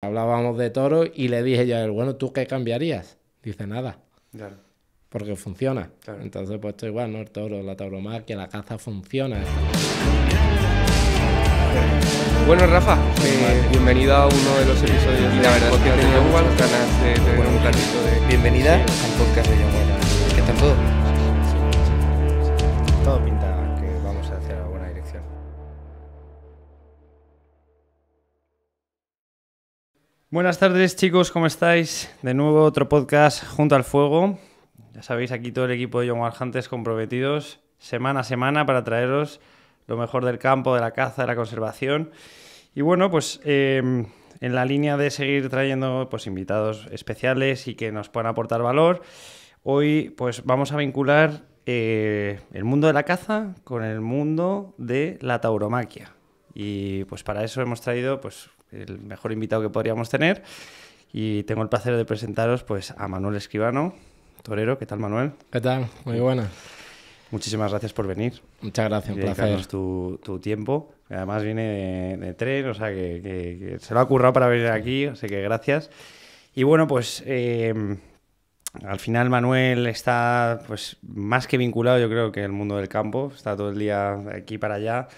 Hablábamos de toro y le dije yo a él, bueno, ¿tú qué cambiarías? Dice nada. Claro. Porque funciona. Claro. Entonces, pues esto igual, ¿no? El toro, la tauromaquia, la caza funciona. Bueno, Rafa, eh, bienvenido a uno de los episodios Y la verdad es que tenía muchas ganas de tener Bueno, un ratito de... Bienvenida al podcast de Wayne. ¿Qué tal? Todo Buenas tardes chicos, ¿cómo estáis? De nuevo otro podcast junto al fuego. Ya sabéis, aquí todo el equipo de Hunters comprometidos semana a semana para traeros lo mejor del campo, de la caza, de la conservación. Y bueno, pues eh, en la línea de seguir trayendo pues, invitados especiales y que nos puedan aportar valor, hoy pues vamos a vincular eh, el mundo de la caza con el mundo de la tauromaquia. Y pues para eso hemos traído pues, el mejor invitado que podríamos tener. Y tengo el placer de presentaros pues, a Manuel Escribano, torero. ¿Qué tal, Manuel? ¿Qué tal? Muy buena. Muchísimas gracias por venir Muchas gracias, un placer. tu, tu tiempo. Además viene de, de tren, o sea que, que- que se lo ha currado para venir aquí, así que gracias. Y bueno, pues eh, al final Manuel está pues más que vinculado, yo creo, que el mundo del campo. Está todo el día aquí para allá.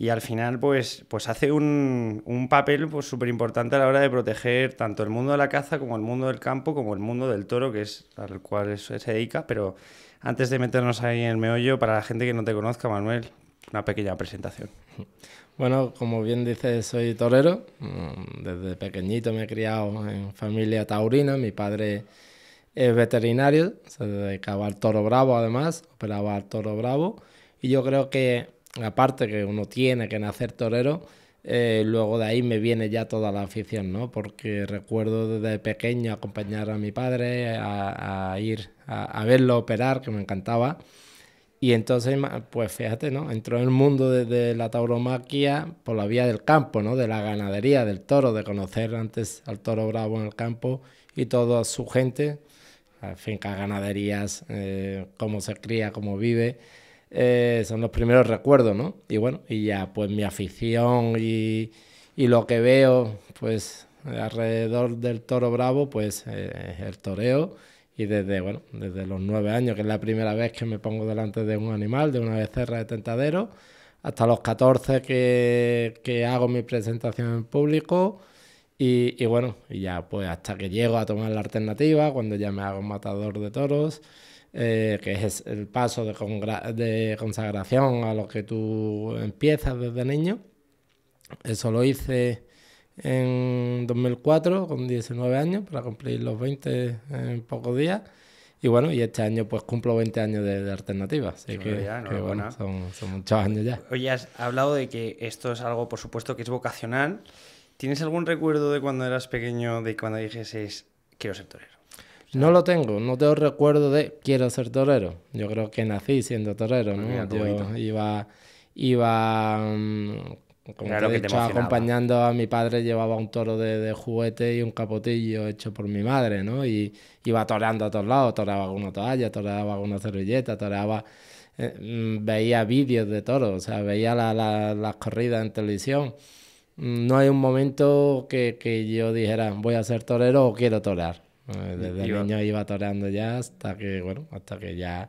Y al final, pues, pues hace un, un papel pues, súper importante a la hora de proteger tanto el mundo de la caza como el mundo del campo, como el mundo del toro, que es al cual se dedica. Pero antes de meternos ahí en el meollo, para la gente que no te conozca, Manuel, una pequeña presentación. Bueno, como bien dices, soy torero. Mm, Desde pequeñito me he criado en familia taurina. Mi padre es veterinario, se dedicaba al toro bravo además, operaba al toro bravo. Y yo creo que, aparte que uno tiene que nacer torero, eh, luego de ahí me viene ya toda la afición, ¿no? Porque recuerdo desde pequeño acompañar a mi padre a, ir a, verlo operar, que me encantaba. Y entonces, pues fíjate, ¿no? Entró en el mundo de, de la tauromaquia por la vía del campo, ¿no? De la ganadería, del toro, de conocer antes al toro bravo en el campo y toda su gente, fincas, ganaderías, eh, cómo se cría, cómo vive, eh, son los primeros recuerdos, ¿no? Y bueno, y ya pues mi afición y, y lo que veo, pues alrededor del toro bravo, pues eh, el toreo. Y desde, bueno, desde los nueve años, que es la primera vez que me pongo delante de un animal, de una becerra de tentadero, hasta los 14 que, que hago mi presentación en público. Y, y bueno, y ya pues hasta que llego a tomar la alternativa, cuando ya me hago matador de toros, eh, que es el paso de, de consagración a lo que tú empiezas desde niño. Eso lo hice en 2004 con 19 años para cumplir los 20 en pocos días. Y bueno, y este año pues cumplo 20 años de, de alternativa. Así que, maravilla, que, bueno, son, son muchos años ya. Oye, has hablado de que esto es algo, por supuesto, que es vocacional. ¿Tienes algún recuerdo de cuando eras pequeño, de cuando dijeses, quiero ser torero? No lo tengo, no tengo recuerdo de quiero ser torero. Yo creo que nací siendo torero, ¿no? Mira, qué Yo bonito. iba, iba mm, como te he que te dicho, acompañando a mi padre, llevaba un toro de, de juguete y un capotillo hecho por mi madre, ¿no? Y iba toreando a todos lados, toreaba con una toalla, toreaba con una servilleta, toreaba... eh, mm, veía vídeos de toros, o sea, veía la- la- las corridas en televisión. Mm, No hay un momento que, que yo dijera voy a ser torero o quiero torear. Eh, Desde Iba- niño iba toreando ya hasta que, bueno, hasta que ya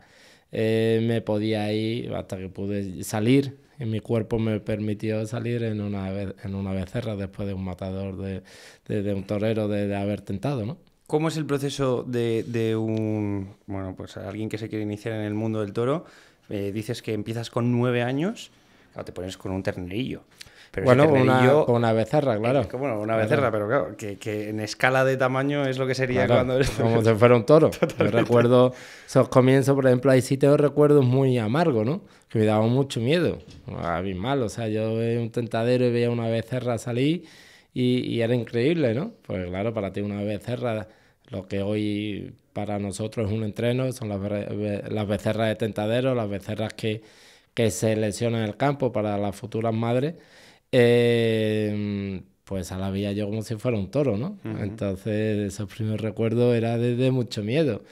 eh, me podía ir, hasta que pude salir. Y mi cuerpo me permitió salir en una, en una becerra después de un matador, de, de- de un torero, de, de haber tentado, ¿no? ¿Cómo es el proceso de, de un, bueno, pues alguien que se quiere iniciar en el mundo del toro? Eh, dices que empiezas con nueve años, claro, te pones con un ternerillo. Pero bueno, con una, una becerra, claro. Eh, que, bueno, una Claro. becerra, pero claro, que, que en escala de tamaño es lo que sería Claro, cuando eres como si fuera un toro. Yo recuerdo esos comienzos, por ejemplo, hay sitios recuerdos muy amargos, ¿no? Que me daban mucho miedo, abismal. O sea, yo veía un tentadero y veía una becerra salir y, y era increíble, ¿no? Pues claro, para ti una becerra, lo que hoy para nosotros es un entreno, son las, las becerras de tentadero, las becerras que, que se lesionan en el campo para las futuras madres. Eh, pues a la veía yo como si fuera un toro, ¿no? Entonces, esos primeros recuerdos era desde mucho miedo.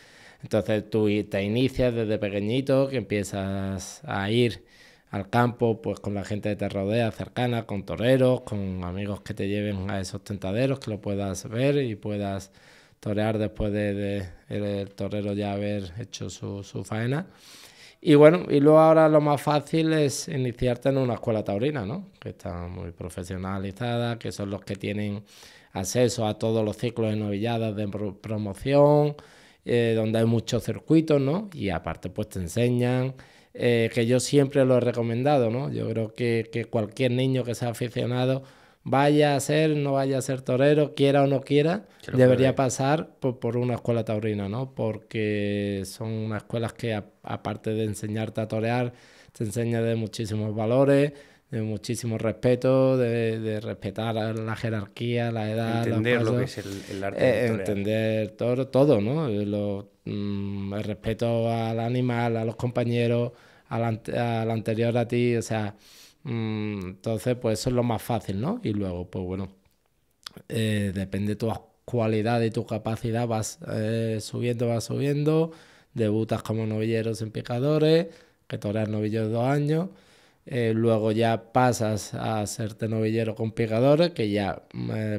Entonces, tú te inicias desde pequeñito, que empiezas a ir al campo, pues con la gente que te rodea cercana, con toreros, con amigos que te lleven a esos tentaderos, que lo puedas ver y puedas torear después de, el, torero ya haber hecho su, su, faena. Y bueno, y luego ahora lo más fácil es iniciarte en una escuela taurina, ¿no? Que está muy profesionalizada, que son los que tienen acceso a todos los ciclos de novilladas de promoción, eh, donde hay muchos circuitos, ¿no? Y aparte pues te enseñan, eh, que yo siempre lo he recomendado, ¿no? Yo creo que, que cualquier niño que sea aficionado vaya a ser, no vaya a ser torero, quiera o no quiera, debería pasar por, una escuela taurina, ¿no? Porque son unas escuelas que aparte de enseñarte a torear, te enseña de muchísimos valores, de muchísimo respeto, de, respetar la jerarquía, la edad. Entender lo que es el, arte. de eh, entender todo, todo ¿no? Mm, el respeto al animal, a los compañeros, al, al anterior a ti, o sea entonces, pues eso es lo más fácil, ¿no? Y luego, pues bueno, eh, depende de tu cualidad y tu capacidad, vas eh, subiendo, vas subiendo, debutas como novilleros en picadores, que toreas novillos de dos años, eh, luego ya pasas a serte novillero con picadores, que ya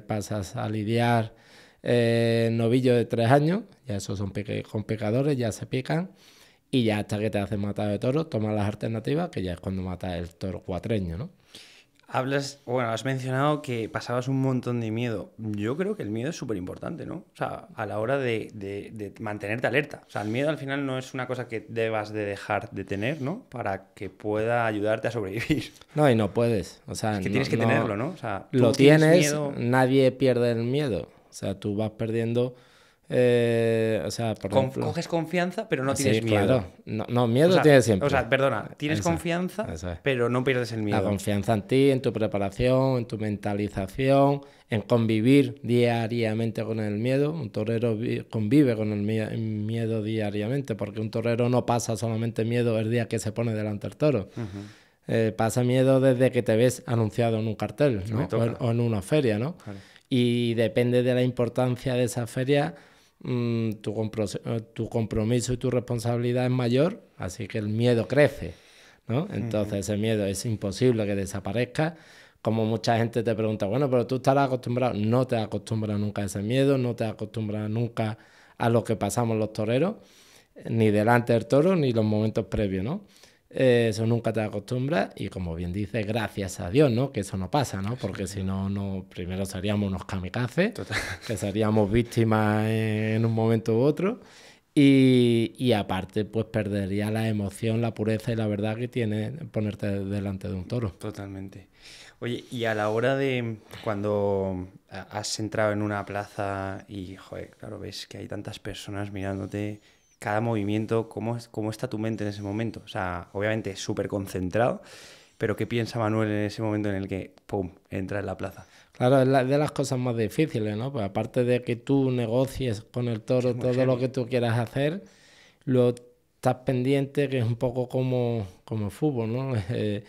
pasas a lidiar novillos de tres años, ya esos son con picadores, ya se pican. Y ya hasta que te hacen matar de toro, tomas las alternativas, que ya es cuando mata el toro cuatreño, ¿no? Hablas, bueno, has mencionado que pasabas un montón de miedo. Yo creo que el miedo es súper importante, ¿no? O sea, a la hora de, de, mantenerte alerta. O sea, el miedo al final no es una cosa que debas de dejar de tener, ¿no? Para que pueda ayudarte a sobrevivir. No, y no puedes. O sea, es que tienes que tenerlo, ¿no? O sea, lo tienes, nadie pierde el miedo. O sea, tú vas perdiendo eh, o sea, por Coges confianza, pero no tienes miedo. No, miedo tienes siempre. O sea, perdona, tienes confianza, pero no pierdes el miedo. La confianza en ti, en tu preparación, en tu mentalización, en convivir diariamente con el miedo. Un torero convive con el miedo diariamente, porque un torero no pasa solamente miedo el día que se pone delante del toro. Eh, pasa miedo desde que te ves anunciado en un cartel o, en, una feria, ¿no? Y depende de la importancia de esa feria Mm, tu, eh, tu, compromiso y tu responsabilidad es mayor, así que el miedo crece, ¿no? Entonces ese miedo es imposible que desaparezca. Como mucha gente te pregunta, bueno, pero tú estarás acostumbrado, no te acostumbras nunca a ese miedo, no te acostumbras nunca a lo que pasamos los toreros, ni delante del toro, ni los momentos previos, ¿no? Eh, eso nunca te acostumbras y como bien dice, gracias a Dios, ¿no? Que eso no pasa, ¿no? Porque si no, no, primero seríamos unos kamikazes, que seríamos víctimas en un momento u otro. Y, y, aparte, pues perdería la emoción, la pureza y la verdad que tiene ponerte delante de un toro. Totalmente. Oye, y a la hora de cuando has entrado en una plaza y, joder, claro, ves que hay tantas personas mirándote, cada movimiento, cómo, cómo está tu mente en ese momento. O sea, obviamente súper concentrado, pero ¿qué piensa Manuel en ese momento en el que, ¡pum!, entra en la plaza? Claro, es de las cosas más difíciles, ¿no? Pues aparte de que tú negocies con el toro todo lo que tú quieras hacer, lo estás pendiente, que es un poco como, como el fútbol, ¿no? Eh,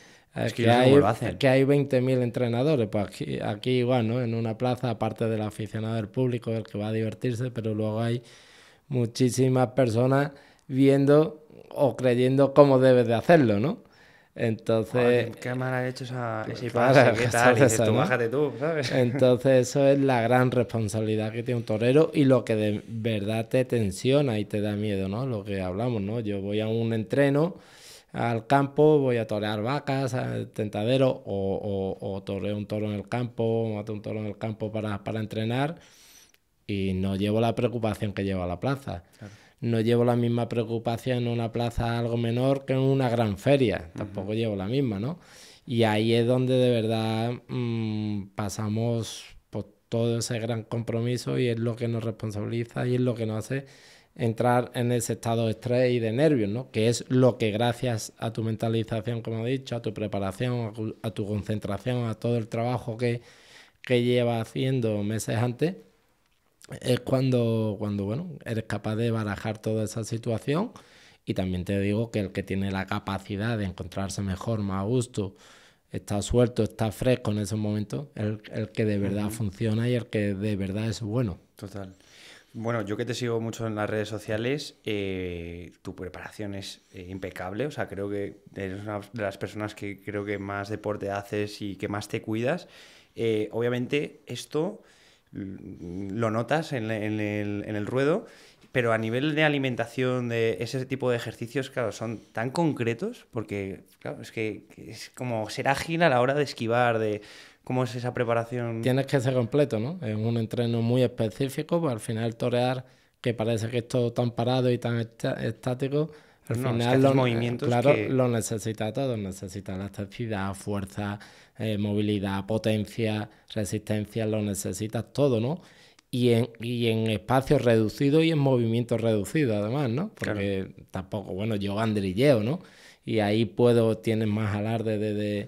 es que, hay, que hay 20.000 entrenadores, pues aquí, aquí igual, ¿no? En una plaza, aparte del aficionado del público, el que va a divertirse, pero luego hay muchísimas personas viendo o creyendo cómo debes de hacerlo, ¿no? Entonces... qué, mal ha hecho esa, ese pase, ¿qué tal? Dices, tú, bájate tú, ¿sabes? Entonces eso es la gran responsabilidad que tiene un torero y lo que de verdad te tensiona y te da miedo, ¿no? Lo que hablamos, ¿no? Yo voy a un entreno al campo, voy a torear vacas, al tentadero, o, o, o toreo un toro en el campo, mato un toro en el campo para, para entrenar y no llevo la preocupación que lleva la plaza. No llevo la misma preocupación en una plaza algo menor que en una gran feria. Tampoco llevo la misma, ¿no? Y ahí es donde de verdad mm, pasamos por todo ese gran compromiso y es lo que nos responsabiliza y es lo que nos hace entrar en ese estado de estrés y de nervios, ¿no? Que es lo que gracias a tu mentalización, como he dicho, a tu preparación, a, tu concentración, a todo el trabajo que, que lleva haciendo meses antes, es cuando, cuando bueno, eres capaz de barajar toda esa situación. Y también te digo que el que tiene la capacidad de encontrarse mejor, más a gusto, está suelto, está fresco en ese momento, el, el que de verdad funciona y el que de verdad es bueno. Total. Bueno, yo que te sigo mucho en las redes sociales, eh, tu preparación es eh, impecable. O sea, creo que eres una de las personas que creo que más deporte haces y que más te cuidas. Eh, obviamente, esto lo notas en, en el, en el ruedo, pero a nivel de alimentación, de ese tipo de ejercicios, claro, son tan concretos, porque, claro, es que es como ser ágil a la hora de esquivar, de ¿Cómo es esa preparación? Tienes que ser completo, ¿no? Es un entreno muy específico, pues al final torear, que parece que es todo tan parado y tan estático, al final los movimientos claro, lo necesita todo, necesita elasticidad, fuerza, eh, movilidad, potencia, resistencia, lo necesitas todo, ¿no? Y en, y en espacios reducidos y en movimientos reducidos, además, ¿no? Porque tampoco, bueno, yo andrilleo, ¿no? Y ahí puedo, tienes más alarde de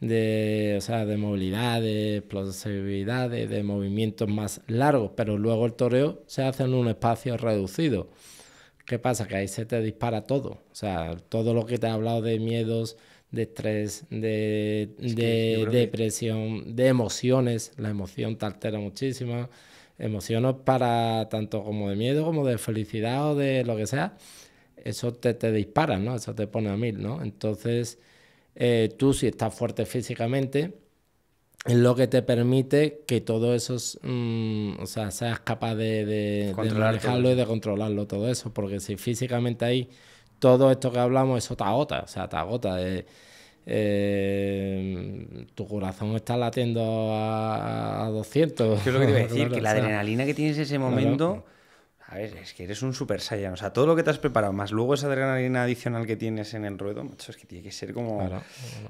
de, o sea, de movilidad, de explosividad, de, movimientos más largos, pero luego el toreo se hace en un espacio reducido. ¿Qué pasa? Que ahí se te dispara todo. O sea, todo lo que te he hablado de miedos, de estrés, de, de depresión, de emociones. La emoción te altera muchísimo. Emociones para tanto como de miedo como de felicidad o de lo que sea. Eso te, te dispara, ¿no? Eso te pone a mil, ¿no? Entonces eh, tú si estás fuerte físicamente, es lo que te permite que todo eso, mm, o sea, seas capaz de, manejarlo y de controlarlo todo eso, porque si físicamente ahí todo esto que hablamos, eso te agota, o sea, te agota. Eh, tu corazón está latiendo a, 200. es lo que te iba a decir, que la adrenalina que tienes en ese momento... A ver, es que eres un super saiyan. O sea, todo lo que te has preparado, más luego esa adrenalina adicional que tienes en el ruedo, macho, es que tiene que ser como.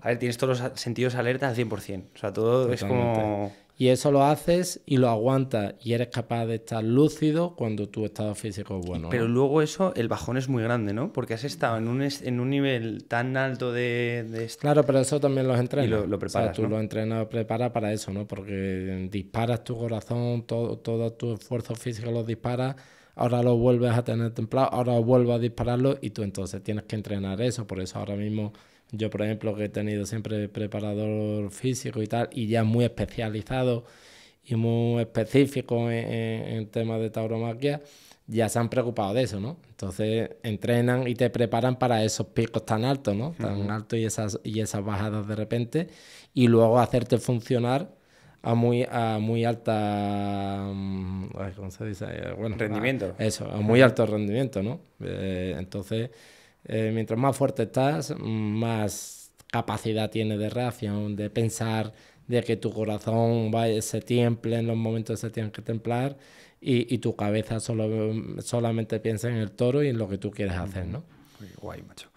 A ver, tienes todos los sentidos alerta al 100%. O sea, todo es como. Y eso lo haces y lo aguantas y eres capaz de estar lúcido cuando tu estado físico es bueno. Pero luego eso, el bajón es muy grande, ¿no? Porque has estado en un, en un nivel tan alto de, Claro, pero eso también los entrenas. Y lo, preparas, tú lo entrenas, preparas para eso, ¿no? Porque disparas tu corazón, todo, todo tu esfuerzo físico lo disparas ahora lo vuelves a tener templado, ahora vuelvo a dispararlo y tú entonces tienes que entrenar eso. Por eso ahora mismo yo, por ejemplo, que he tenido siempre preparador físico y tal, y ya muy especializado y muy específico en, temas de tauromaquia, ya se han preocupado de eso, ¿no? Entonces entrenan y te preparan para esos picos tan altos, ¿no? Tan altos y esas, y esas bajadas de repente, y luego hacerte funcionar a muy, a muy alta. Mm, ¿Cómo se dice? Bueno, rendimiento. eso, a muy alto rendimiento, ¿no? Eh, entonces, eh, mientras más fuerte estás, más capacidad tienes de reacción, de pensar, de que tu corazón vaya, se tiemple en los momentos que se tienen que templar y, y tu cabeza solo, solamente piensa en el toro y en lo que tú quieres hacer, ¿no? guay, macho.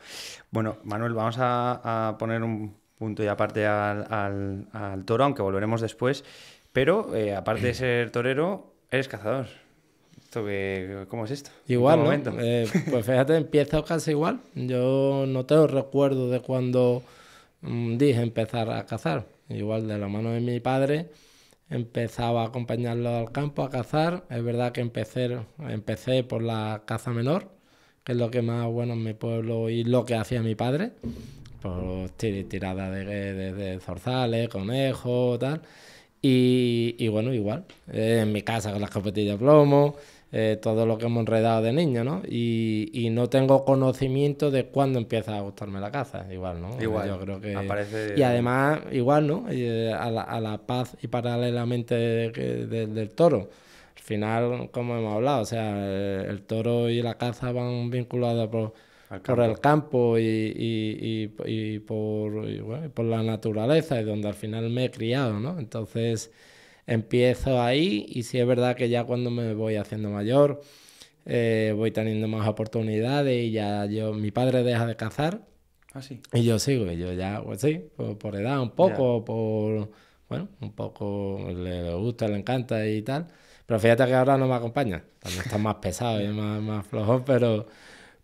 Bueno, Manuel, vamos a, a poner un punto y aparte al, al, toro, aunque volveremos después. Pero eh, aparte de ser torero, eres cazador. ¿Esto que, ¿Cómo es esto? Igual, ¿no? Eh, pues fíjate, empiezo casi igual. Yo no tengo recuerdo de cuando mm, dije empezar a cazar. Igual de la mano de mi padre, empezaba a acompañarlo al campo a cazar. Es verdad que empecé, empecé por la caza menor, que es lo que más bueno en mi pueblo y lo que hacía mi padre por tirada de, de, zorzales, conejos, tal. Y, y, bueno, igual, eh, en mi casa con las copetillas de plomo, eh, todo lo que hemos enredado de niño, ¿no? Y, y, no tengo conocimiento de cuándo empieza a gustarme la caza, igual, ¿no? Igual, yo creo que... Y además, igual, ¿no? Eh, a, la, a, la, paz y paralelamente del toro. Al final, como hemos hablado, o sea, el toro y la caza van vinculados por por el campo y, y, por, por, la naturaleza, y donde al final me he criado, ¿no? Entonces empiezo ahí y sí es verdad que ya cuando me voy haciendo mayor eh, voy teniendo más oportunidades y ya yo, mi padre deja de cazar ¿Ah, sí? y yo sigo, y yo ya, pues sí, por, edad un poco, por, bueno, un poco le, gusta, le encanta y tal. Pero fíjate que ahora no me acompaña. También está más pesado y más, más flojón, pero,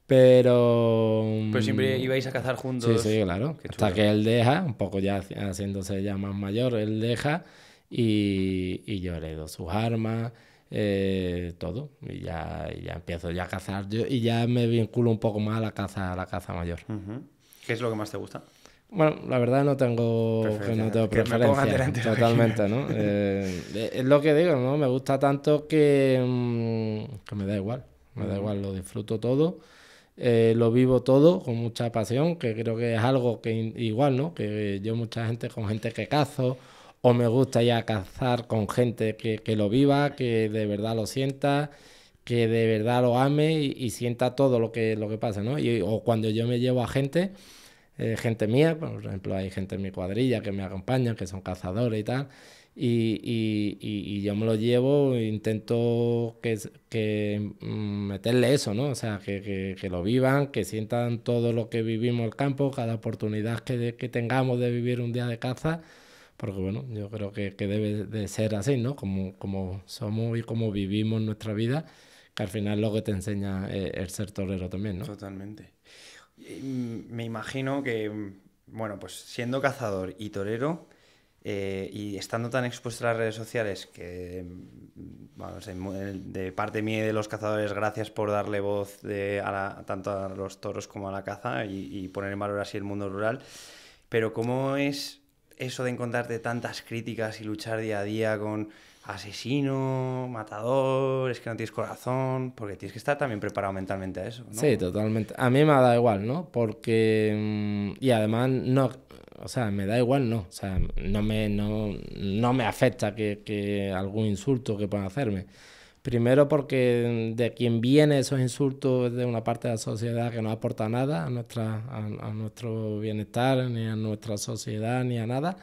pero. Pero siempre mm, ibais a cazar juntos. Sí, sí, claro. Hasta que él deja, un poco ya haciéndose ya más mayor, él deja y, y yo heredo sus armas, eh, todo. Y ya, ya empiezo ya a cazar yo y ya me vinculo un poco más a la caza, a la caza mayor. ¿Qué es lo que más te gusta? Bueno, la verdad no tengo que no tengo preferencia, totalmente, ¿no? Eh, es lo que digo, ¿no? Me gusta tanto que, mm, que me da igual, me da igual, lo disfruto todo, eh, lo vivo todo con mucha pasión, que creo que es algo que igual, ¿no? Que yo mucha gente, con gente que cazo, o me gusta ya cazar con gente que, que lo viva, que de verdad lo sienta, que de verdad lo ame y, sienta todo lo que, lo que pasa, ¿no? Y, o cuando yo me llevo a gente eh, gente mía, por ejemplo, hay gente en mi cuadrilla que me acompañan, que son cazadores y tal, y, y- y- yo me lo llevo intento que, que mm, meterle eso, ¿no? O sea, que, que- que lo vivan, que sientan todo lo que vivimos el campo, cada oportunidad que, que tengamos de vivir un día de caza, porque bueno, yo creo que, que debe de ser así, ¿no? Como, como somos y como vivimos nuestra vida, que al final es lo que te enseña eh, el ser torero también, ¿no? Totalmente. Me imagino que, bueno, pues siendo cazador y torero eh, y estando tan expuesto a las redes sociales, que, en- de parte mía y de los cazadores, gracias por darle voz de, a la- tanto a los toros como a la caza y, y poner en valor así el mundo rural. Pero ¿cómo es eso de encontrarte tantas críticas y luchar día a día con asesino, matador, es que no tienes corazón? Porque tienes que estar también preparado mentalmente a eso, ¿no? Sí, totalmente. A mí me da igual, ¿no? Porque... mm, Y además, no... O sea, me da igual, no. O sea, no me, no, no me afecta que, que algún insulto que puedan hacerme. Primero porque de quien viene esos insultos es de una parte de la sociedad que no aporta nada a, nuestra, a, a nuestro bienestar, ni a nuestra sociedad, ni a nada.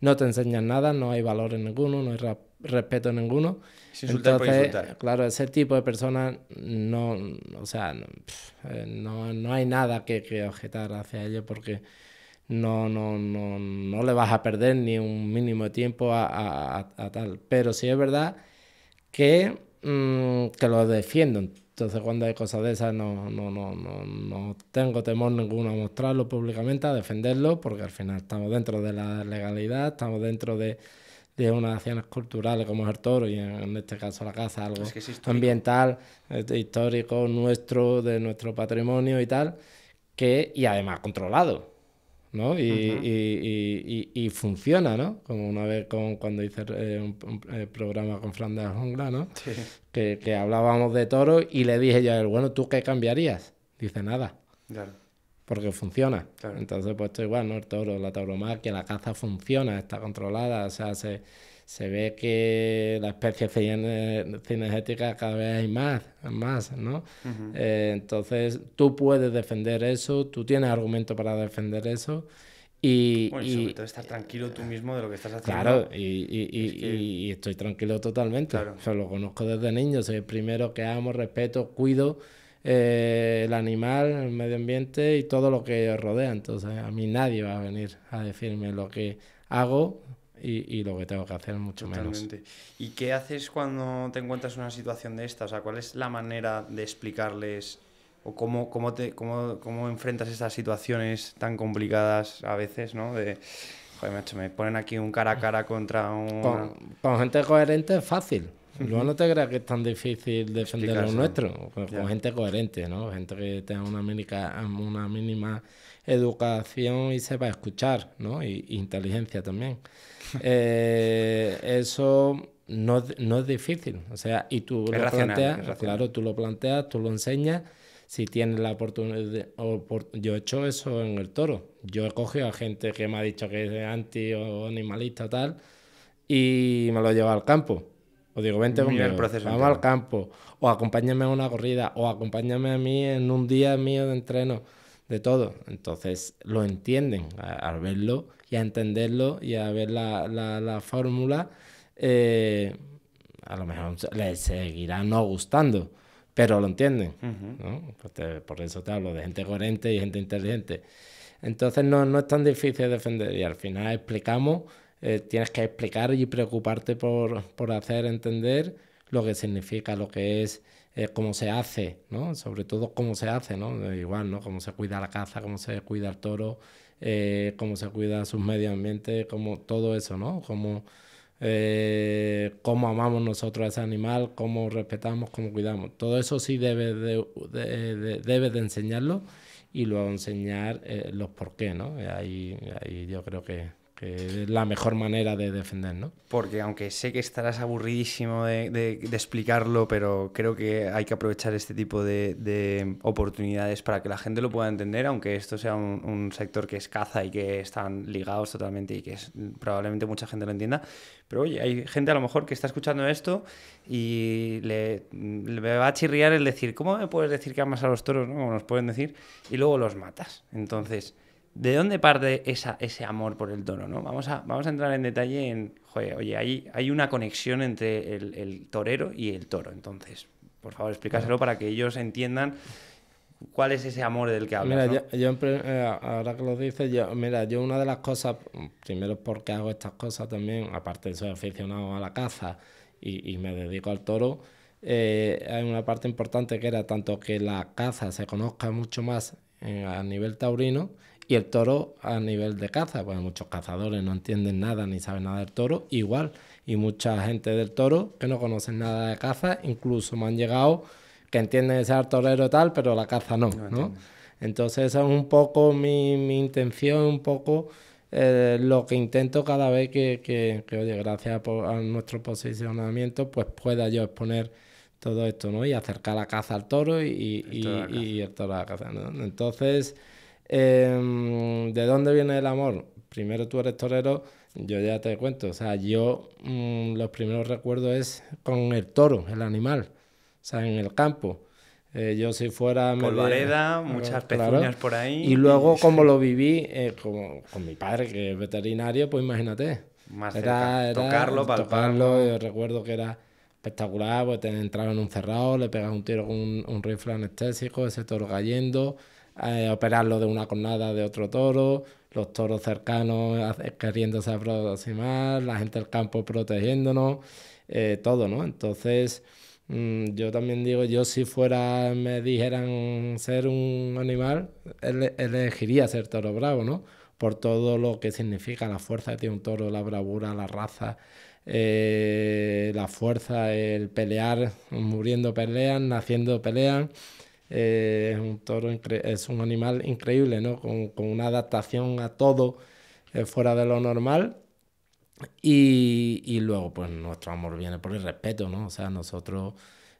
No te enseñan nada, no hay valores ninguno, no hay respeto ninguno. Es insultar por Entonces, insultar. Claro, ese tipo de personas no, o sea, no, eh, no, no hay nada que, que objetar hacia ellos porque no, no, no, no le vas a perder ni un mínimo de tiempo a, a- a- a tal. Pero sí es verdad que, mm, que lo defiendo. Entonces cuando hay cosas de esas no, no, no, no, no tengo temor ninguno a mostrarlo públicamente, a defenderlo, porque al final estamos dentro de la legalidad, estamos dentro de, de unas acciones culturales como es el toro y en, este caso la caza, algo Es que es histórico. ambiental, histórico, nuestro, de nuestro patrimonio y tal, que, y además controlado. ¿No? Y, y- y- y- y funciona, ¿no? Como una vez con, cuando hice eh, un, un, eh, programa con Fran de la Jungla, ¿no? Sí. Que, que hablábamos de toros y le dije yo a él, bueno, ¿tú qué cambiarías? Dice nada, Claro. porque funciona. Claro. Entonces, pues esto igual, ¿no? El toro, la tauromaquia, la caza funciona, está controlada, o sea, se, se ve que la especie cine- cinegética cada vez hay más, más, ¿no? Eh, entonces, tú puedes defender eso, tú tienes argumento para defender eso y... Bueno, y, sobre todo estar tranquilo tú mismo de lo que estás haciendo. Claro, y, y- y- Es que- y- y estoy tranquilo totalmente. Claro. O sea, lo conozco desde niño, soy el primero que amo, respeto, cuido eh, el animal, el medio ambiente y todo lo que rodea. Entonces, a mí nadie va a venir a decirme lo que hago y, y lo que tengo que hacer, mucho menos. Totalmente. ¿Y qué haces cuando te encuentras en una situación de esta? O sea, ¿cuál es la manera de explicarles o cómo, cómo, te, cómo, cómo enfrentas estas situaciones tan complicadas a veces, ¿no? De, joder, macho, me ponen aquí un cara a cara contra un... Con, con gente coherente es fácil. Luego no te creas que es tan difícil defender lo nuestro. Con, gente coherente, ¿no? Gente que tenga una mínima, una mínima educación y sepa escuchar, ¿no? Y, y inteligencia también. Eh, eso no, es- no es difícil. O sea, y tú Es lo racional, planteas, claro, tú lo planteas, tú lo enseñas. Si tienes la oportunidad, opor- yo he hecho eso en el toro. Yo he cogido a gente que me ha dicho que es anti o animalista tal, y me lo llevo al campo. O digo, vente el conmigo, proceso vamos entero. al campo. O acompáñame a una corrida, o acompáñame a mí en un día mío de entreno, de todo. Entonces lo entienden al verlo y a entenderlo y a ver la, la, la fórmula. eh, a lo mejor les seguirá no gustando, pero lo entienden. ¿no? Pues te- por eso te hablo de gente coherente y gente inteligente. Entonces no, no es tan difícil defender y al final explicamos, eh, tienes que explicar y preocuparte por, por hacer entender lo que significa, lo que es, eh, cómo se hace, ¿no? Sobre todo cómo se hace, ¿no? Igual, ¿no? Cómo se cuida la caza, cómo se cuida el toro, eh, cómo se cuida sus medio ambiente, como todo eso, ¿no? Cómo, eh, cómo amamos nosotros a ese animal, cómo respetamos, cómo cuidamos. Todo eso sí debe de, de- de- debe de enseñarlo y luego enseñar eh, los por qué, ¿no? Ahí, ahí yo creo que, es la mejor manera de defender, ¿no? Porque aunque sé que estarás aburridísimo de, explicarlo, pero creo que hay que aprovechar este tipo de, oportunidades para que la gente lo pueda entender, aunque esto sea un, sector que es caza y que están ligados totalmente y que probablemente mucha gente lo entienda. Pero oye, hay gente a lo mejor que está escuchando esto y le, le va a chirriar el decir, ¿cómo me puedes decir que amas a los toros? ¿no? Como nos pueden decir, y luego los matas. Entonces ¿De dónde parte esa, ese amor por el toro? ¿no? Vamos, a, vamos a entrar en detalle en, joder, oye, hay, hay una conexión entre el, torero y el toro. Entonces, por favor, explícaselo para que ellos entiendan cuál es ese amor del que hablas. Mira, yo, eh, ahora que lo dices, yo, mira, yo una de las cosas, primero porque hago estas cosas también, aparte de soy aficionado a la caza y, me dedico al toro, eh, hay una parte importante que era tanto que la caza se conozca mucho más eh, a nivel taurino y el toro a nivel de caza, pues muchos cazadores no entienden nada ni saben nada del toro, igual. Y mucha gente del toro que no conocen nada de caza, incluso me han llegado que entienden ser torero tal, pero la caza no, ¿no? Entonces esa es un poco mi, mi intención, un poco eh, lo que intento cada vez que, que, oye, gracias a nuestro posicionamiento, pues pueda yo exponer todo esto, ¿no? Y acercar la caza al toro y, y, y el toro a la caza, ¿no? Entonces... Em, ¿De dónde viene el amor? Primero tú eres torero, yo ya te cuento. O sea, yo mm, los primeros recuerdos es con el toro, el animal. O sea, en el campo. Eh, yo si fuera... Polvareda, muchas pezuñas por ahí. Y luego como lo viví eh, como, con mi padre, que es veterinario, pues imagínate. Más era, tocarlo, palparlo. Yo recuerdo que era espectacular, pues te entraba en un cerrado, le pegas un tiro con un, un rifle anestésico, ese toro cayendo operarlo de una cornada de otro toro, los toros cercanos queriéndose aproximar, la gente del campo protegiéndonos, eh, todo, ¿no? Entonces, mm, yo también digo, yo si fuera, me dijeran ser un animal, elegiría ser toro bravo, ¿no? Por todo lo que significa la fuerza que tiene un toro, la bravura, la raza. Eh, la fuerza, el pelear, muriendo pelean, naciendo pelean, eh, es un toro, es un animal increíble, ¿no? Con, con una adaptación a todo eh, fuera de lo normal. Y, y, luego, pues nuestro amor viene por el respeto, ¿no? O sea, nosotros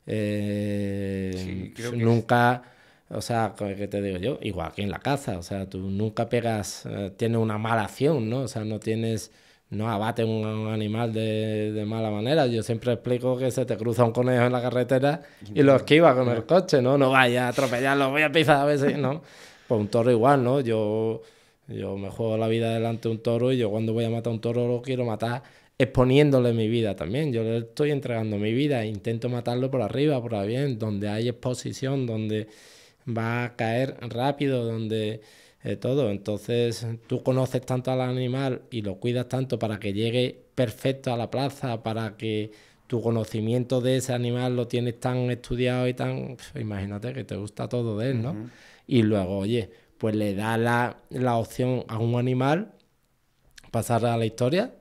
eh, nunca, o sea, ¿qué te digo yo? Igual que en la caza, o sea, tú nunca pegas, tienes una mala acción, ¿no? O sea, no tienes no abate un, animal de, mala manera. Yo siempre explico que se te cruza un conejo en la carretera y lo esquiva con el coche, ¿no? No vaya a atropellarlo, voy a pisar a veces, ¿no? Pues un toro igual, ¿no? Yo, yo me juego la vida delante de un toro y yo cuando voy a matar a un toro lo quiero matar exponiéndole mi vida también. Yo le estoy entregando mi vida e intento matarlo por arriba, por bien, donde hay exposición, donde va a caer rápido, donde todo. Entonces tú conoces tanto al animal y lo cuidas tanto para que llegue perfecto a la plaza, para que tu conocimiento de ese animal lo tienes tan estudiado y tan... Imagínate que te gusta todo de él, ¿no? Y luego, oye, pues le da la, la, opción a un animal pasar a la historia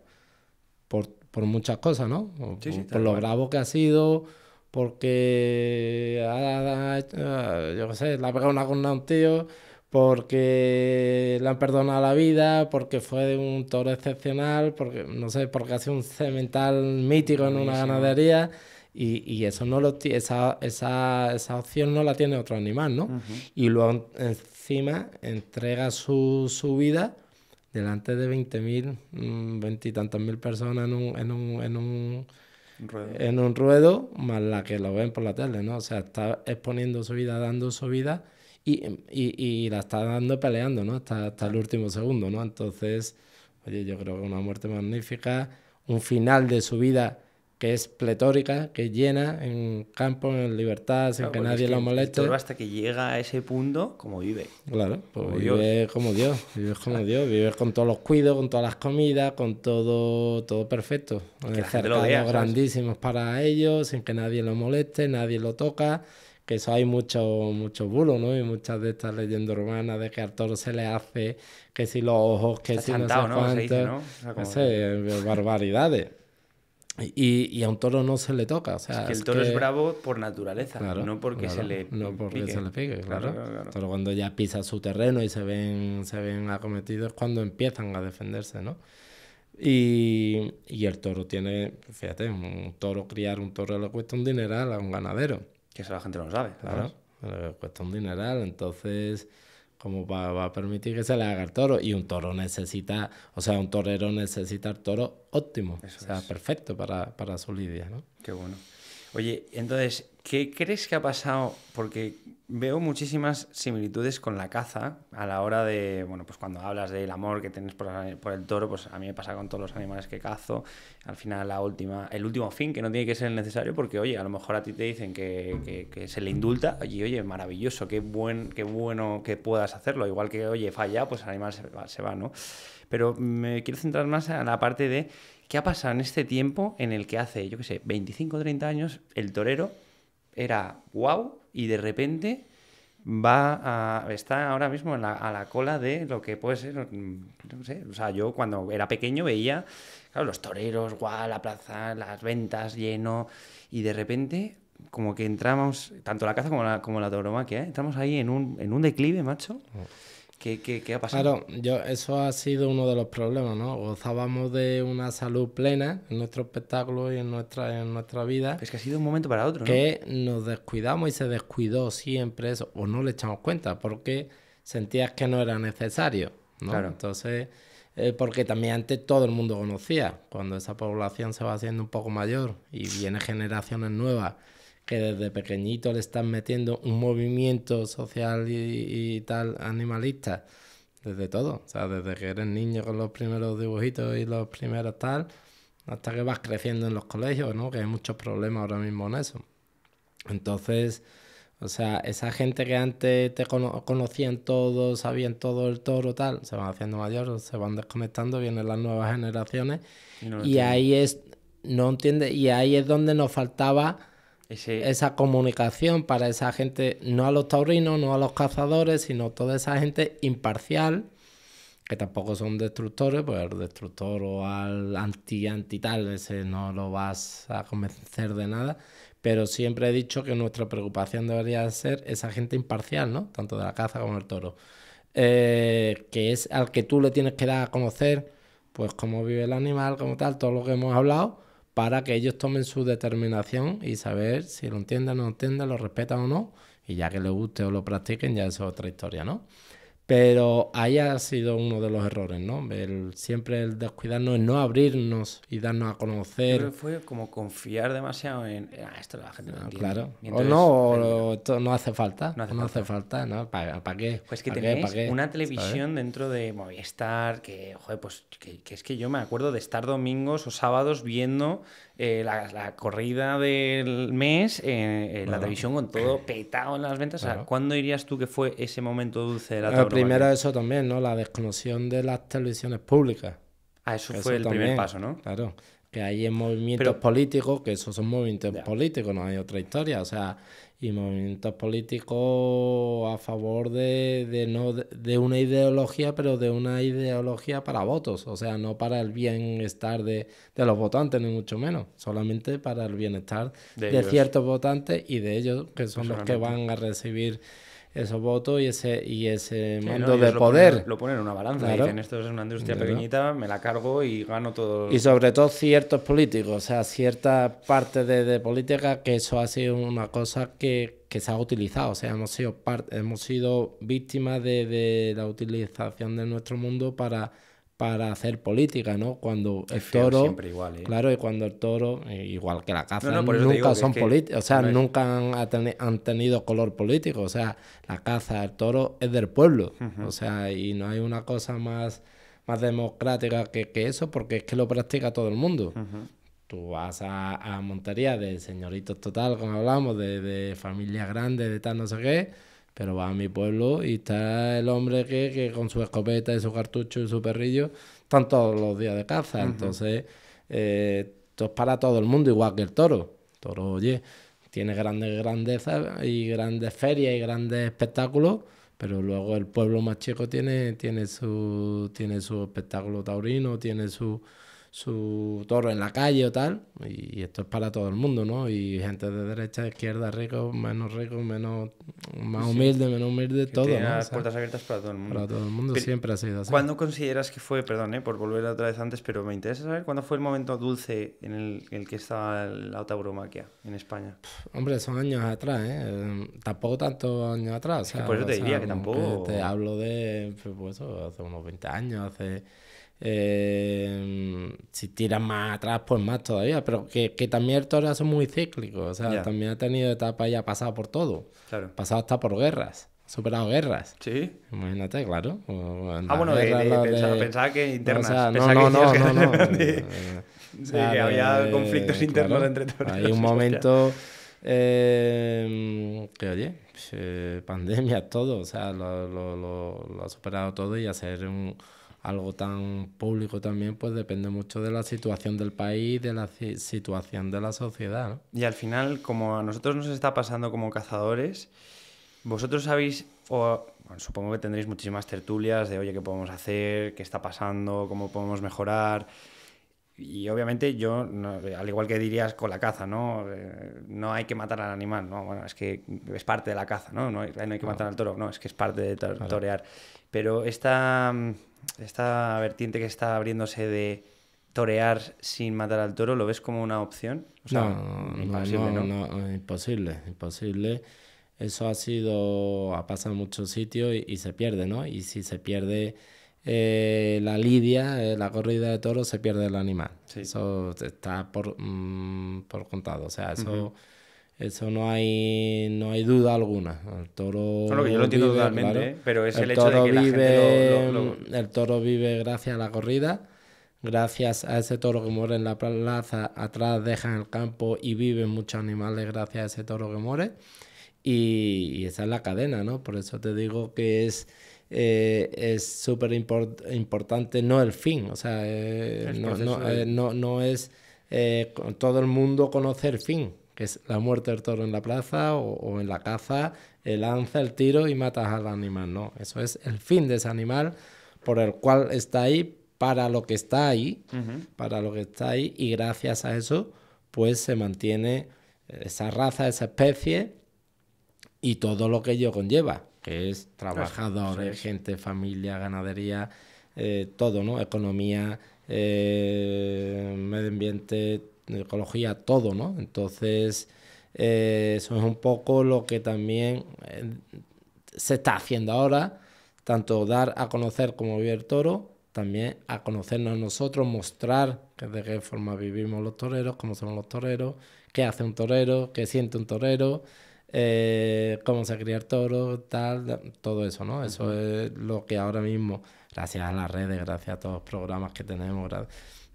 por, por muchas cosas, ¿no? por, lo bravo que ha sido, porque yo qué sé, le ha pegado una con un tío porque le han perdonado la vida, porque fue un toro excepcional, porque no sé, porque ha sido un cemental mítico en una ganadería y, eso no lo esa, esa, esa opción no la tiene otro animal, ¿no? Y luego encima entrega su, su vida delante de 20.000, mm, veintitantas mil personas en un, en un, en un, ruedo. en un ruedo, más la que lo ven por la tele, ¿no? O sea, está exponiendo su vida, dando su vida y, y, y la está dando peleando, ¿no? Hasta, hasta el último segundo, ¿no? Entonces, oye, yo creo que una muerte magnífica, un final de su vida que es pletórica, que llena en campo, en libertad, sin que nadie lo moleste. Todo hasta que llega a ese punto, como vive. Claro, pues vive como Dios, vive como Dios, vive con todos los cuidos, con todas las comidas, con todo, todo perfecto. Cercados grandísimos para ellos, sin que nadie lo moleste, nadie lo toca que eso hay mucho, mucho bulo, ¿no? Y muchas de estas leyendas urbanas de que al toro se le hace que si los ojos, que si no sé ¿no? ¿no? sé, barbaridades. Y, y a un toro no se le toca. O sea, Es que el es toro es que- bravo por naturaleza, Claro, no porque se claro, le no porque pique. se le pique, claro. claro, claro. Pero cuando ya pisa su terreno y se ven, se ven acometidos es cuando empiezan a defenderse, ¿no? Y, y el toro tiene, fíjate, un toro, criar un toro le cuesta un dineral a un ganadero, Que eso la gente no lo sabe. claro, le cuesta un dineral, entonces, ¿cómo va, va a permitir que se le haga el toro? Y un toro necesita, o sea, un torero necesita el toro óptimo, Eso o sea, es. perfecto para, para su lidia, ¿no? Qué bueno. Oye, entonces, ¿qué crees que ha pasado? Porque veo muchísimas similitudes con la caza a la hora de, bueno, pues cuando hablas del amor que tienes por, por el toro, pues a mí me pasa con todos los animales que cazo. Al final, la última, el último fin, que no tiene que ser el necesario, porque, oye, a lo mejor a ti te dicen que, que- que se le indulta, y oye, maravilloso, qué, buen, qué bueno que puedas hacerlo. Igual que, oye, falla, pues el animal se va, se va, ¿no? Pero me quiero centrar más en la parte de qué ha pasado en este tiempo en el que hace, yo qué sé, 25 o 30 años, el torero era wow y de repente va a, está ahora mismo a la cola de lo que puede ser, mm, no sé, o sea, yo cuando era pequeño veía, los toreros, guau, la plaza, las ventas lleno y de repente como que entramos, tanto la caza como la, como la tauromaquia, entramos ahí en un, en un declive, macho. ¿Qué, qué, qué ha pasado? Claro, yo, eso ha sido uno de los problemas, ¿no? Gozábamos de una salud plena en nuestro espectáculo y en nuestra, en nuestra vida, Es que ha sido un momento para otro, ¿no? que nos descuidamos y se descuidó siempre eso, o no le echamos cuenta, porque sentías que no era necesario, ¿no? Claro. Entonces, eh, porque también antes todo el mundo conocía, cuando esa población se va haciendo un poco mayor y viene generaciones nuevas que desde pequeñito le están metiendo un movimiento social y, y tal animalista, desde todo, o sea, desde que eres niño con los primeros dibujitos y los primeros tal, hasta que vas creciendo en los colegios, ¿no? Que hay muchos problemas ahora mismo en eso. Entonces, o sea, esa gente que antes te cono- conocían todo, sabían todo el toro, tal, se van haciendo mayores, se van desconectando, vienen las nuevas generaciones Y no ahí es, no entiende, y ahí es donde nos faltaba Esa comunicación para esa gente, no a los taurinos, no a los cazadores, sino toda esa gente imparcial, que tampoco son destructores, pues el destructor o al anti-anti tal, ese no lo vas a convencer de nada, pero siempre he dicho que nuestra preocupación debería ser esa gente imparcial, ¿no? Tanto de la caza como del toro, Eh, que es al que tú le tienes que dar a conocer, pues cómo vive el animal, como tal, todo lo que hemos hablado, para que ellos tomen su determinación y saber si lo entienden o no entienden, lo respetan o no, y ya que les guste o lo practiquen, ya es otra historia, ¿no? Pero ahí ha sido uno de los errores, ¿no? El, siempre el descuidarnos, el no abrirnos y darnos a conocer. que fue como confiar demasiado en "Ah, esto la gente no Ah, entiende". Claro. O no, o esto no hace falta. No No hace hace, falta, ¿no? ¿Para qué? Pues que tenéis ¿Pa' qué? una ¿Sabes? televisión dentro de Movistar que, joder, pues que, que es que yo me acuerdo de estar domingos o sábados viendo eh, la, la corrida del mes eh, en la televisión con todo petado en las ventas. O sea. ¿cuándo dirías tú que fue ese momento dulce de la Bueno, tauromaquia? primero eso también, ¿no? La desconexión de las televisiones públicas. Ah, eso, Eso fue el primer paso, ¿no? Claro. Que hay en movimientos Pero- políticos, que esos son movimientos Ya. políticos, no hay otra historia. O sea, y movimientos políticos a favor de, de no de, de una ideología, pero de una ideología para votos. O sea, no para el bienestar de, de los votantes, ni mucho menos. Solamente para el bienestar De ciertos votantes y de ellos, que son los que van a recibir esos votos y ese, y ese Sí, mando ¿no? de Ellos lo poder. Ponen, lo ponen en una balanza. Claro. Dicen, esto es una industria Claro. pequeñita, me la cargo y gano todo. Y sobre todo ciertos políticos, o sea, cierta parte de, de política que eso ha sido una cosa que, que se ha utilizado, o sea, hemos sido, par- hemos sido víctimas de, de la utilización de nuestro mundo para, para hacer política, ¿no? Cuando el toro, siempre igual, ¿eh? claro, y cuando el toro, eh, igual que la caza, No, no, nunca son políticos, o sea, no es- nunca han, han tenido color político, o sea, la caza, el toro es del pueblo, o sea, y no hay una cosa más, más democrática que, que eso, porque es que lo practica todo el mundo. Tú vas a, a Montería de señoritos total, como hablamos, de, de familias grandes, de tal, no sé qué, pero vas a mi pueblo y está el hombre que, que con su escopeta y su cartucho y su perrillo están todos los días de caza. Entonces, eh, esto es para todo el mundo, igual que el toro. El toro, oye, tiene grandes grandezas y grandes ferias y grandes espectáculos, pero luego el pueblo más chico tiene, tiene, su, tiene su espectáculo taurino, tiene su, su toro en la calle o tal, y, esto es para todo el mundo, ¿no? Y gente de derecha, izquierda, rico, menos rico, menos, más humilde, menos humilde, todo, Tiene ¿no? O las sea, puertas abiertas para todo el mundo. para todo el mundo Pero, siempre ha sido así. ¿Cuándo consideras que fue, perdón, eh, por volver otra vez antes, pero me interesa saber cuándo fue el momento dulce en el, en el que estaba la tauromaquia en España? Hombre, son años atrás, ¿eh? Eh, Tampoco tantos años atrás. o que sea, por eso te o sea, diría que tampoco- Te hablo de, pues, pues eso, hace unos 20 años, hace... eh, si tiras más atrás, pues más todavía. Pero que, que también el toro es muy cíclico. O sea, también ha tenido etapas y ha pasado por todo. Claro. Ha pasado hasta por guerras. Ha superado guerras. ¿Sí? Imagínate, claro. Ah, bueno, de- de- pensaba, que internas. o sea, no, pensaba no, que no, no, no. sea, que había conflictos internos claro, entre toros. Hay un momento eh, que, oye, eh, pandemia, todo, o sea, lo, lo, lo, lo ha superado todo y hacer un, algo tan público también, pues depende mucho de la situación del país, de la ci- situación de la sociedad, ¿no? Y al final, como a nosotros nos está pasando como cazadores, vosotros sabéis, o bueno, supongo que tendréis muchísimas tertulias de, oye, ¿qué podemos hacer? ¿Qué está pasando? ¿Cómo podemos mejorar? Y obviamente yo, no- al igual que dirías con la caza, ¿no? Eh, no hay que matar al animal, ¿no? Bueno, es que es parte de la caza, ¿no? No hay, no hay que matar al toro, no, es que es parte de to- torear. Pero esta, esta vertiente que está abriéndose de torear sin matar al toro, ¿lo ves como una opción? O sea, no, imposible, no, ¿no? no, imposible, imposible. Eso ha sido, ha pasado en muchos sitios y, y se pierde, ¿no? Y si se pierde eh, la lidia, eh, la corrida de toros, se pierde el animal. Sí. Eso está por, mm, por contado. O sea, eso, eso no hay, no hay duda alguna. El toro que yo lo entiendo vive, totalmente, claro. ¿eh? pero es el, hecho de que la gente vive, lo- lo- lo- El toro vive gracias a la corrida. Gracias a ese toro que muere en la plaza, atrás dejan el campo y viven muchos animales gracias a ese toro que muere. Y, y esa es la cadena, ¿no? Por eso te digo que es eh, es súper importante, no el fin, o sea, eh, El no, no, no, no es todo el mundo conocer fin, que es la muerte del toro en la plaza o, o en la caza, el lanza el tiro y matas al animal, no, eso es el fin de ese animal por el cual está ahí, para lo que está ahí, para lo que está ahí y gracias a eso pues se mantiene esa raza, esa especie y todo lo que ello conlleva, que es trabajadores, gente, familia, ganadería, eh, todo, ¿no? Economía, eh, medio ambiente, ecología, todo, ¿no? Entonces, eh, eso es un poco lo que también eh, se está haciendo ahora, tanto dar a conocer cómo vive el toro, también a conocernos nosotros, mostrar de qué forma vivimos los toreros, cómo somos los toreros, qué hace un torero, qué siente un torero, eh, cómo se cría el toro, tal, todo eso, ¿no? Eso es lo que ahora mismo, gracias a las redes, gracias a todos los programas que tenemos, gra-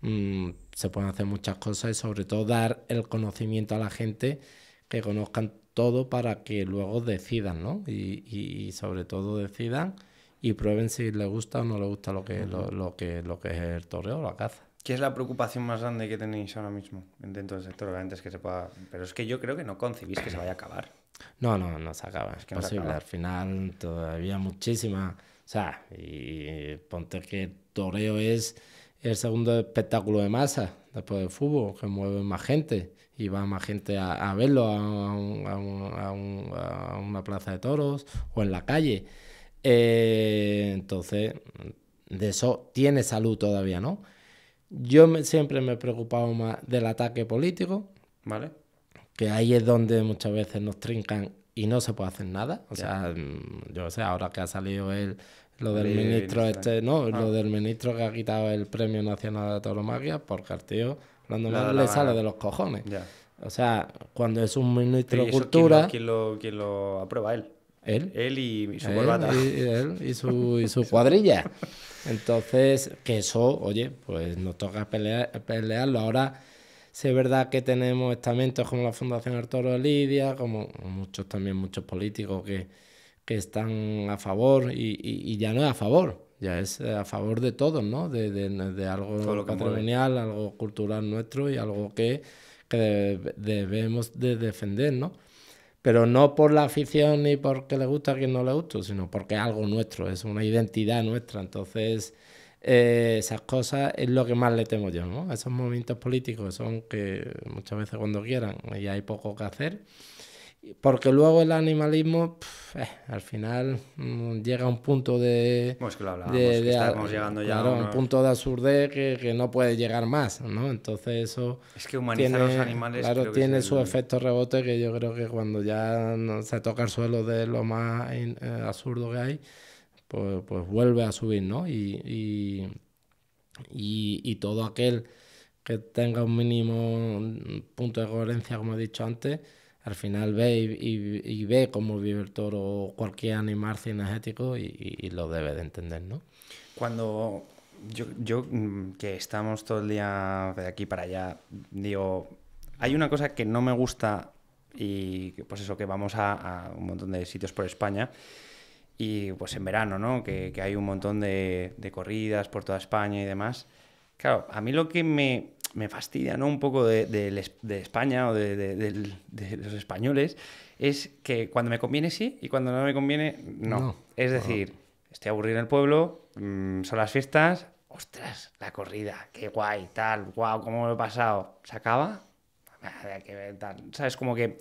mm, se pueden hacer muchas cosas y sobre todo dar el conocimiento a la gente que conozcan todo para que luego decidan, ¿no? Y, y- y sobre todo decidan y prueben si les gusta o no les gusta lo que, lo, lo que, lo que es el toreo o la caza. ¿Qué es la preocupación más grande que tenéis ahora mismo dentro del sector? Obviamente es que se pueda... Pero es que yo creo que no concebís que se vaya a acabar. No, no, no se acaba, es que no posible. acaba. Al final todavía muchísimas. O sea, y ponte que el toreo es el segundo espectáculo de masa después del fútbol, que mueve más gente y va más gente a, a verlo a, un- a un- a un- a una plaza de toros o en la calle. Eh, entonces, de eso tiene salud todavía, ¿no? Yo me- siempre me he preocupado más del ataque político, ¿Vale? que ahí es donde muchas veces nos trincan y no se puede hacer nada. O sea, mm, yo sé, ahora que ha salido el, lo del de ministro este, no, Ah. lo del ministro que ha quitado el Premio Nacional de Tauromaquia, porque al tío, mal, dado le la sale de los cojones. Ya. O sea, cuando es un ministro de ¿y eso cultura, ¿quién lo, quién, lo, quién lo aprueba? Él. él, Él y su él corbata. y, él y su, y su cuadrilla. Entonces, que eso, oye, pues nos toca pelear, pelearlo. Ahora, sí es verdad que tenemos estamentos como la Fundación Arturo Lidia, como muchos también, muchos políticos que, que están a favor, y, y- y ya no es a favor, ya es a favor de todos, ¿no? De, de- de algo Todo lo que mueve. patrimonial, algo cultural nuestro y algo que, que debe- debemos de defender, ¿no? Pero no por la afición ni porque le gusta a quien no le gusta, sino porque es algo nuestro, es una identidad nuestra. Entonces, Eh, esas cosas es lo que más le temo yo, ¿no? Esos movimientos políticos son que muchas veces cuando quieran y hay poco que hacer. Porque luego el animalismo, eh, al final mm, llega a un punto de. Bueno, es que lo hablábamos, de- que de- estamos llegando ya a claro, a un punto de absurdez que, que no puede llegar más, ¿no? Entonces eso Es que humanizar tiene, a los animales. claro, creo que tiene su el- efecto rebote que yo creo que cuando ya no se toca el suelo de lo más in- eh, absurdo que hay, pues, pues vuelve a subir, ¿no? Y, y, y, y todo aquel que tenga un mínimo mm, punto de coherencia, como he dicho antes, al final ve y, y- y ve cómo vive el toro o cualquier animal cinegético y, y- lo debe de entender, ¿no? Cuando yo, yo, mm, que estamos todo el día de aquí para allá, digo, hay una cosa que no me gusta y pues eso, que vamos a, a un montón de sitios por España y pues en verano, ¿no? Que, que hay un montón de, de corridas por toda España y demás. Claro, a mí lo que me, me fastidia, ¿no? Un poco de, de España o de, de- los españoles es que cuando me conviene sí y cuando no me conviene no. No. Es decir, estoy aburrido en el pueblo, mm, son las fiestas, ostras, la corrida, qué guay, tal, guau, cómo lo he pasado. ¿Se acaba? Que ver, tal. ¿Sabes? Como que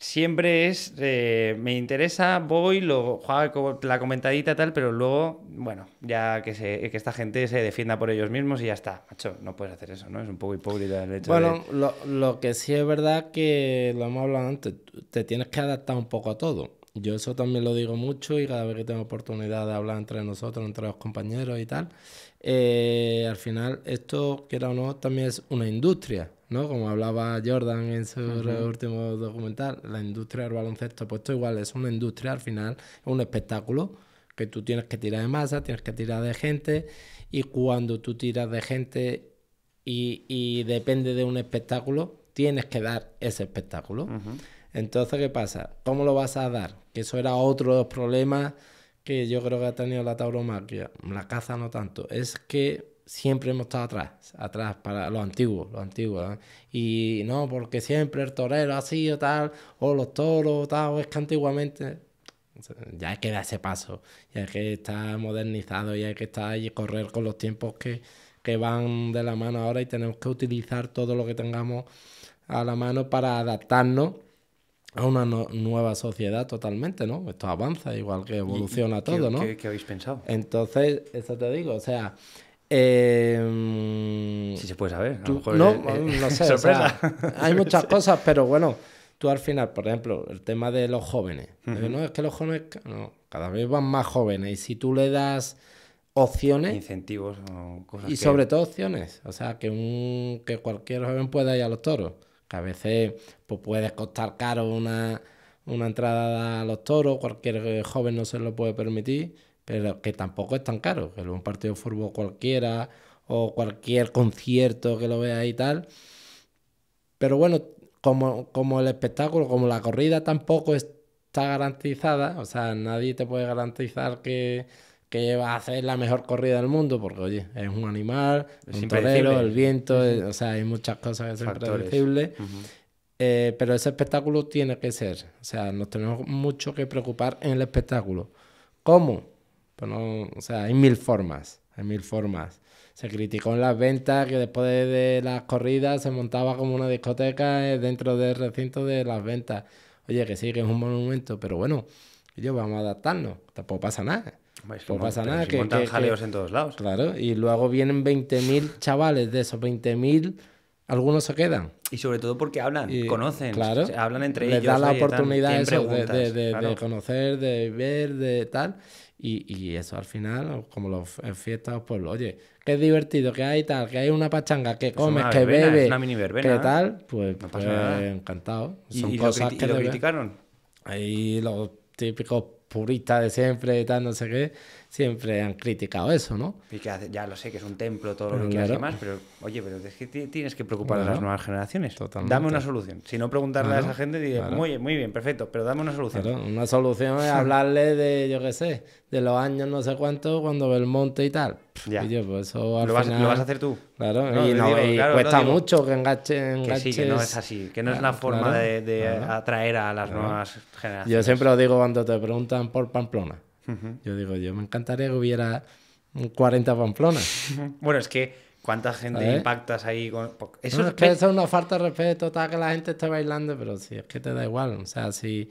siempre es, eh, me interesa, voy, lo juego la comentadita tal, pero luego, bueno, ya que, se, que esta gente se defienda por ellos mismos y ya está. Macho, no puedes hacer eso, ¿no? Es un poco hipócrita el hecho Bueno, de... lo, lo que sí es verdad que lo hemos hablado antes, te tienes que adaptar un poco a todo. Yo eso también lo digo mucho y cada vez que tengo oportunidad de hablar entre nosotros, entre los compañeros y tal, eh, al final esto, quiera o no, también es una industria, ¿no? Como hablaba Jordan en su último documental, la industria del baloncesto, pues esto igual es una industria, al final es un espectáculo que tú tienes que tirar de masa, tienes que tirar de gente y cuando tú tiras de gente y, y depende de un espectáculo, tienes que dar ese espectáculo. Entonces, ¿qué pasa? ¿Cómo lo vas a dar? Que eso era otro de los problemas que yo creo que ha tenido la tauromaquia. La caza no tanto. Es que siempre hemos estado atrás, atrás para los antiguos, los antiguos. ¿eh? Y no, porque siempre el torero ha sido tal, o los toros, tal, o es que antiguamente ya hay que dar ese paso, ya hay que estar modernizado, y hay que estar y correr con los tiempos que, que van de la mano ahora y tenemos que utilizar todo lo que tengamos a la mano para adaptarnos a una no- nueva sociedad totalmente, ¿no? Esto avanza, igual que evoluciona ¿Qué- todo, ¿no? ¿Qué, qué habéis pensado? Entonces, eso te digo, o sea, eh, Si se puede saber. A lo mejor no, es- es- no sé, o sorpresa. sea, hay muchas cosas, pero bueno, tú al final, por ejemplo, el tema de los jóvenes. Eh, No, es que los jóvenes no, cada vez van más jóvenes y si tú le das opciones Incentivos o cosas y que- sobre todo opciones, o sea, que un que cualquier joven pueda ir a los toros, que a veces pues puede costar caro una, una entrada a los toros, cualquier eh, joven no se lo puede permitir, pero que tampoco es tan caro, que un partido de fútbol cualquiera o cualquier concierto que lo vea y tal. Pero bueno, como, como el espectáculo, como la corrida tampoco está garantizada, o sea, nadie te puede garantizar que, que va a hacer la mejor corrida del mundo, porque oye, es un animal, Es un torero, el viento, o sea, hay muchas cosas que son impredecibles. Eh, pero ese espectáculo tiene que ser. O sea, nos tenemos mucho que preocupar en el espectáculo. ¿Cómo? Pues no, o sea, hay mil formas. Hay mil formas. Se criticó en las ventas que después de, de las corridas se montaba como una discoteca eh, dentro del recinto de las ventas. Oye, que sí, que es un monumento, pero bueno, ellos vamos a adaptarnos. Tampoco pasa nada. No pasa pero nada. que- montan que- que- jaleos en todos lados. Claro, y luego vienen 20.000 chavales de esos 20.000, algunos se quedan. Y sobre todo porque hablan, Y, conocen, claro, hablan entre les ellos. da la oportunidad eso, de, de- de- de conocer, de ver, de tal. Y, y eso al final, como los en fiestas, pues oye, que es divertido, que hay tal, que hay una pachanga, que Pues comes, que bebes, una mini verbena, que ¿eh? tal, pues, No pues, encantado. ¿Y, Son y lo, cosas criti- que lo criticaron? Ahí los típicos puristas de siempre y tal, no sé qué, siempre han criticado eso, ¿no? Y que hace- ya lo sé, que es un templo, todo lo que quieras claro. más, pero oye, pero es que ti- tienes que preocupar a las nuevas generaciones. Totalmente. Dame una solución. Si no preguntarle a esa gente, claro. muy, bien, muy bien, perfecto, pero dame una solución. Una solución es hablarle de, yo qué sé, de los años no sé cuántos, cuando Belmonte y tal. Ya. Pues eso al ¿Lo, vas, final- lo vas a hacer tú? Claro, No, y, te no- digo, y claro, cuesta no mucho que enganche, Que sí, que no es así, que no es la forma Claro, de, atraer a las nuevas generaciones. Yo siempre lo digo cuando te preguntan por Pamplona. Yo digo, yo me encantaría que hubiera un 40 Pamplona. Bueno, es que cuánta gente ¿Eh? impactas ahí con... Eso No, es que eso es una falta de respeto, está que la gente esté bailando, pero si es que te da igual. O sea, si,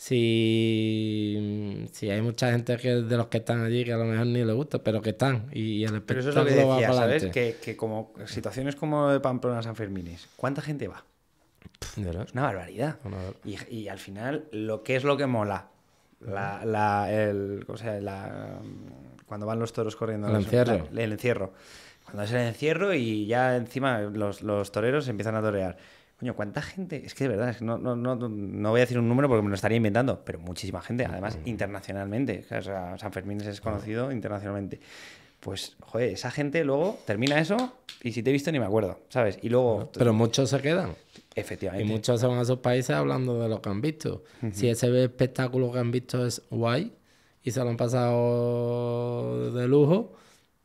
si, si hay mucha gente que de los que están allí que a lo mejor ni le gusta, pero que están. Y, el Pero eso es lo que espectáculo va ¿sabes? Que, que como situaciones como de Pamplona San Fermines, ¿cuánta gente va? Es una barbaridad. Una- Y, y al final, lo que es lo que mola, la, la- el, o sea, la- cuando van los toros corriendo. El las- encierro. la- el encierro. Cuando es el encierro y ya encima los, los toreros empiezan a torear. Coño, ¿cuánta gente? Es que de verdad, es que no, no, no, no voy a decir un número porque me lo estaría inventando, pero muchísima gente, además internacionalmente. O sea, San Fermín es conocido internacionalmente. Pues, joder, esa gente luego termina eso y si te he visto ni me acuerdo, ¿sabes? Y luego, Pero muchos se quedan. Y efectivamente. muchos se van a esos países hablando de lo que han visto. Si ese espectáculo que han visto es guay y se lo han pasado de lujo,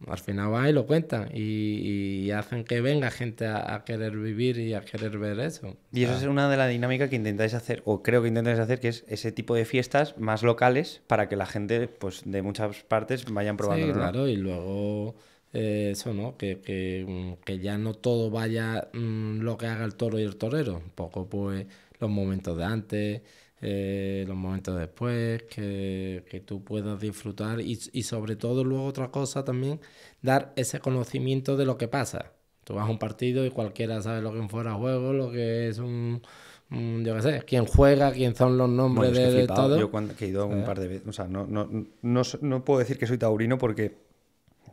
al final van y lo cuentan y, y hacen que venga gente a, a querer vivir y a querer ver eso. Y eso es una de las dinámicas que intentáis hacer, o creo que intentáis hacer, que es ese tipo de fiestas más locales para que la gente pues de muchas partes vayan probando. Sí, claro, y luego eh, eso, ¿no? Que, que, que ya no todo vaya mm, lo que haga el toro y el torero, un poco pues los momentos de antes, eh, los momentos después, que, que tú puedas disfrutar y, y sobre todo luego otra cosa también, dar ese conocimiento de lo que pasa. Tú vas a un partido y cualquiera sabe lo que es un fuera juego, lo que es un, un, yo qué sé, quién juega, quién son los nombres Bueno, es que he de, flipado. todo. Yo cuando que he ido un par de veces, o sea, no, no, no, no puedo decir que soy taurino porque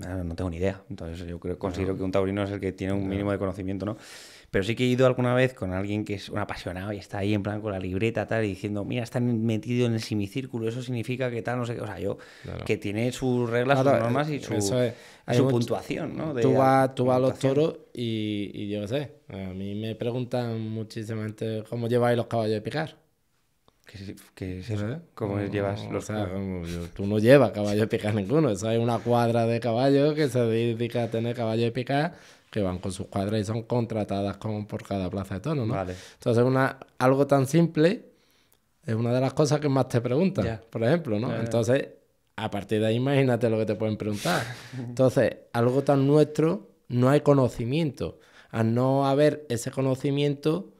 ah, no tengo ni idea. Entonces yo creo, considero que un taurino es el que tiene un mínimo de conocimiento, ¿no? Pero sí que he ido alguna vez con alguien que es un apasionado y está ahí en plan con la libreta tal y diciendo, mira, están metido en el semicírculo, eso significa que tal, no sé qué. O sea, yo, que tiene sus reglas, Claro, sus normas y su, eso es. Hay su mucho- puntuación, ¿no? De tú vas, tú vas a los toros y, y yo qué sé, a mí me preguntan muchísima gente cómo lleváis los caballos de picar. ¿Qué es, qué es eso? ¿Cómo No, llevas o los sea, como yo- tú no llevas caballos de picar ninguno, eso hay una cuadra de caballos que se dedica a tener caballos de picar que van con sus cuadras y son contratadas como por cada plaza de toros, ¿no? Vale. Entonces, una, algo tan simple es una de las cosas que más te preguntan, por ejemplo, ¿no? Entonces, a partir de ahí, imagínate lo que te pueden preguntar. Entonces, algo tan nuestro, no hay conocimiento. Al no haber ese conocimiento,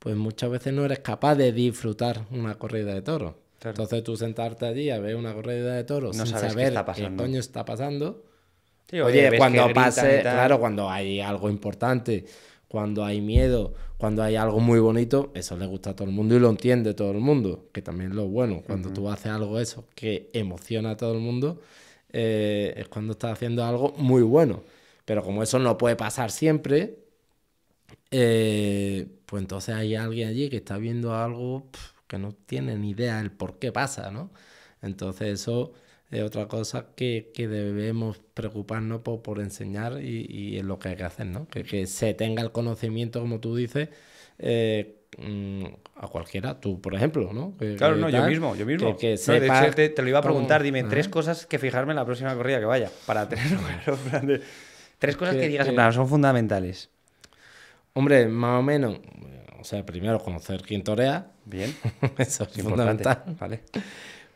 pues muchas veces no eres capaz de disfrutar una corrida de toros. Claro. Entonces, tú sentarte allí a ver una corrida de toros No sin qué saber qué pasando. coño está pasando. Sí, Oye, cuando pase, claro, cuando hay algo importante, cuando hay miedo, cuando hay algo muy bonito, eso le gusta a todo el mundo y lo entiende todo el mundo, que también es lo bueno. Cuando tú haces algo eso que emociona a todo el mundo, eh, es cuando estás haciendo algo muy bueno. Pero como eso no puede pasar siempre, eh, pues entonces hay alguien allí que está viendo algo que no tiene ni idea del por qué pasa, ¿no? Entonces eso es otra cosa que, que debemos preocuparnos por, por enseñar y, y es lo que hay que hacer, ¿no? Que, que se tenga el conocimiento, como tú dices, eh, mm, a cualquiera, tú por ejemplo, ¿no? Que- Claro, no, yo mismo, yo mismo. Que, que No, de hecho, te, te lo iba a cómo- preguntar, dime Ajá. tres cosas que fijarme en la próxima corrida que vaya, para plan de- tres cosas que, digas, en plan, son fundamentales. Hombre, más o menos, o sea, primero conocer quién torea, Bien, eso es es importante. fundamental. Vale,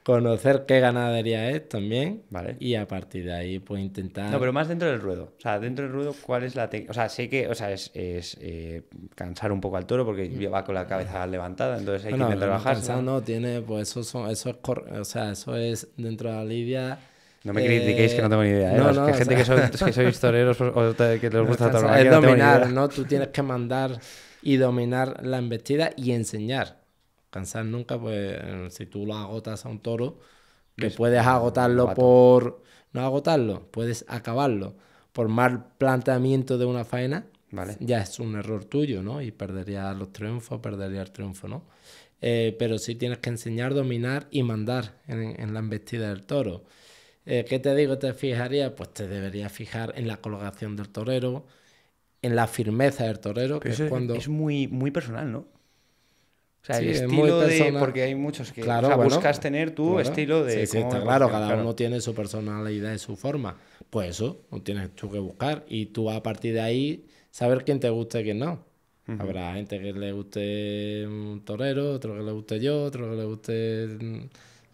Conocer qué ganadería es también. vale. Y a partir de ahí, pues intentar. No, pero más dentro del ruedo. O sea, dentro del ruedo, ¿cuál es la técnica? O sea, sé que o sea, es, es, eh, cansar un poco al toro porque va con la cabeza levantada, entonces hay Bueno, que intentar no, bajar. cansado no, tiene, pues eso, son, eso es, cor- o sea, eso es dentro de la lidia. No me critiquéis que no tengo ni idea. ¿eh? no, Los no, que o gente sea- que, sois, que sois toreros o te- que les gusta tauromaquia, es no dominar. ¿no? Tú tienes que mandar y dominar la embestida y enseñar. Cansar nunca, pues si tú lo agotas a un toro, que puedes agotarlo novato. por. No agotarlo, puedes acabarlo por mal planteamiento de una faena. Vale. ya es un error tuyo, ¿no? Y perdería los triunfos, perdería el triunfo, ¿no? Eh, pero sí tienes que enseñar, dominar y mandar en, en la embestida del toro. Eh, ¿Qué te digo? ¿Te fijaría? Pues te deberías fijar en la colocación del torero, en la firmeza del torero, que es cuando... es muy, muy personal, ¿no? O sea, Sí, el estilo de... Porque hay muchos que Claro, o sea, bueno, buscas tener tu claro. estilo de... Sí, sí, está claro, cada uno tiene su personalidad y su forma. Pues eso, lo tienes tú que buscar y tú a partir de ahí saber quién te gusta y quién no. Habrá gente que le guste un torero, otro que le guste yo, otro que le guste mm,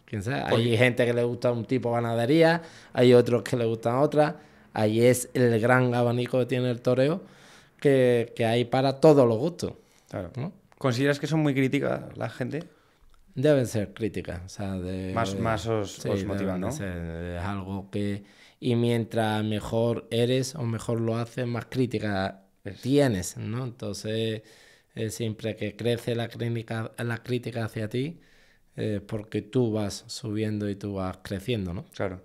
quien sea. Hay gente que le gusta un tipo de ganadería, hay otros que le gustan otras. Ahí es el gran abanico que tiene el toreo que, que hay para todos los gustos. Claro. ¿no? ¿Consideras que son muy críticas la gente? Deben ser críticas. O sea, de, Más, más os, Sí, os motivan, ¿no? ser, es algo que... Y mientras mejor eres o mejor lo haces, más crítica tienes, ¿no? Entonces, eh, siempre que crece la crítica, la crítica hacia ti, es porque tú vas subiendo y tú vas creciendo, ¿no? Claro.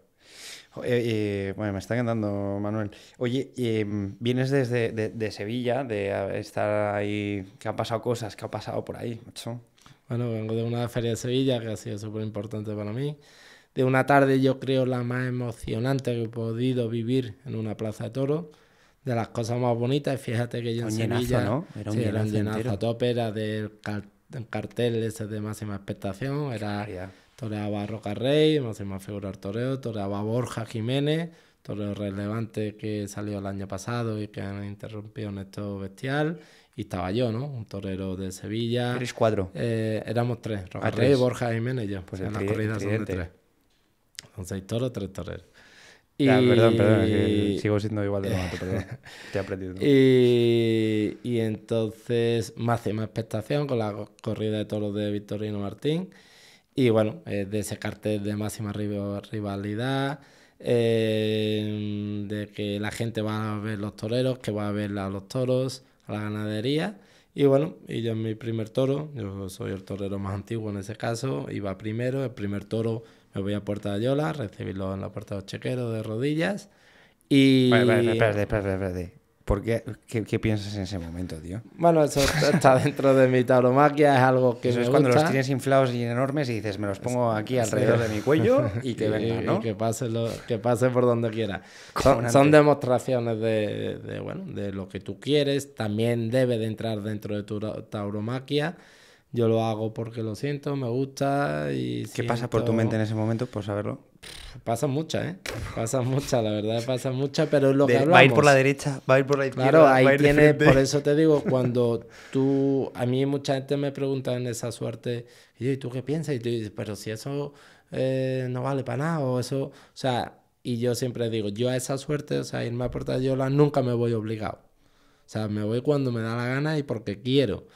Eh, eh, bueno, me está encantando, Manuel. Oye, eh, vienes desde de, de Sevilla, de estar ahí, que han pasado cosas, que ha pasado por ahí, macho. Bueno, vengo de una feria de Sevilla que ha sido súper importante para mí. De una tarde, yo creo, la más emocionante que he podido vivir en una plaza de toros. De las cosas más bonitas. Fíjate que yo en llenazo, Sevilla. ¿no? Era un sí, era un llenazo llenazo a tope. Era del car- del cartel ese de máxima expectación. Era Barbaridad. Toreaba Roca Rey, máxima figura del toreo. Toreaba Borja Jiménez, toreo relevante que salió el año pasado y que han interrumpido en esto bestial. Y estaba yo, ¿no? Un torero de Sevilla. Eres cuadro. Eh, éramos tres, Roca Ah, Rey, tres. Borja Jiménez y yo. Pues en las corridas son de tres. Son seis toros, tres toreros. Ya, Y- perdón, perdón, sigo siendo igual de novato, perdón. Te he aprendido. ¿no? Y, y entonces, máxima expectación con la co- corrida de toros de Victorino Martín. Y bueno, eh, de ese cartel de máxima rival- rivalidad, eh, de que la gente va a ver los toreros, que va a ver a los toros, a la ganadería. Y bueno, y yo en mi primer toro, yo soy el torero más antiguo en ese caso, iba primero, el primer toro me voy a Puerta de Ayola, recibirlo en la Puerta de los Chequeros de rodillas. Y... ¿Por qué, qué, qué piensas en ese momento, tío? Bueno, eso está dentro de mi tauromaquia, es algo que Eso me es cuando los tienes inflados y enormes y dices, me los pongo aquí alrededor de mi cuello y que Y- venga, y ¿no? que pase, lo, que pase por donde quiera. Son, demostraciones de, de, bueno, de lo que tú quieres. También debe de entrar dentro de tu tauromaquia. Yo lo hago porque lo siento, me gusta y ¿Qué pasa por tu mente en ese momento, por saberlo? Pasan muchas, ¿eh? Pasan muchas, la verdad, pasan muchas, pero es lo que De- hablamos. va a ir por la derecha, va a ir por la izquierda, Claro, va ahí a ir de tienes, frente. por eso te digo, cuando tú, a mí mucha gente me pregunta en esa suerte, y yo, ¿y tú qué piensas? Y tú dices, pero si eso eh, no vale para nada, o eso, o sea, y yo siempre digo, yo a esa suerte, o sea, irme a Puerta de Yola nunca me voy obligado. O sea, me voy cuando me da la gana y porque quiero.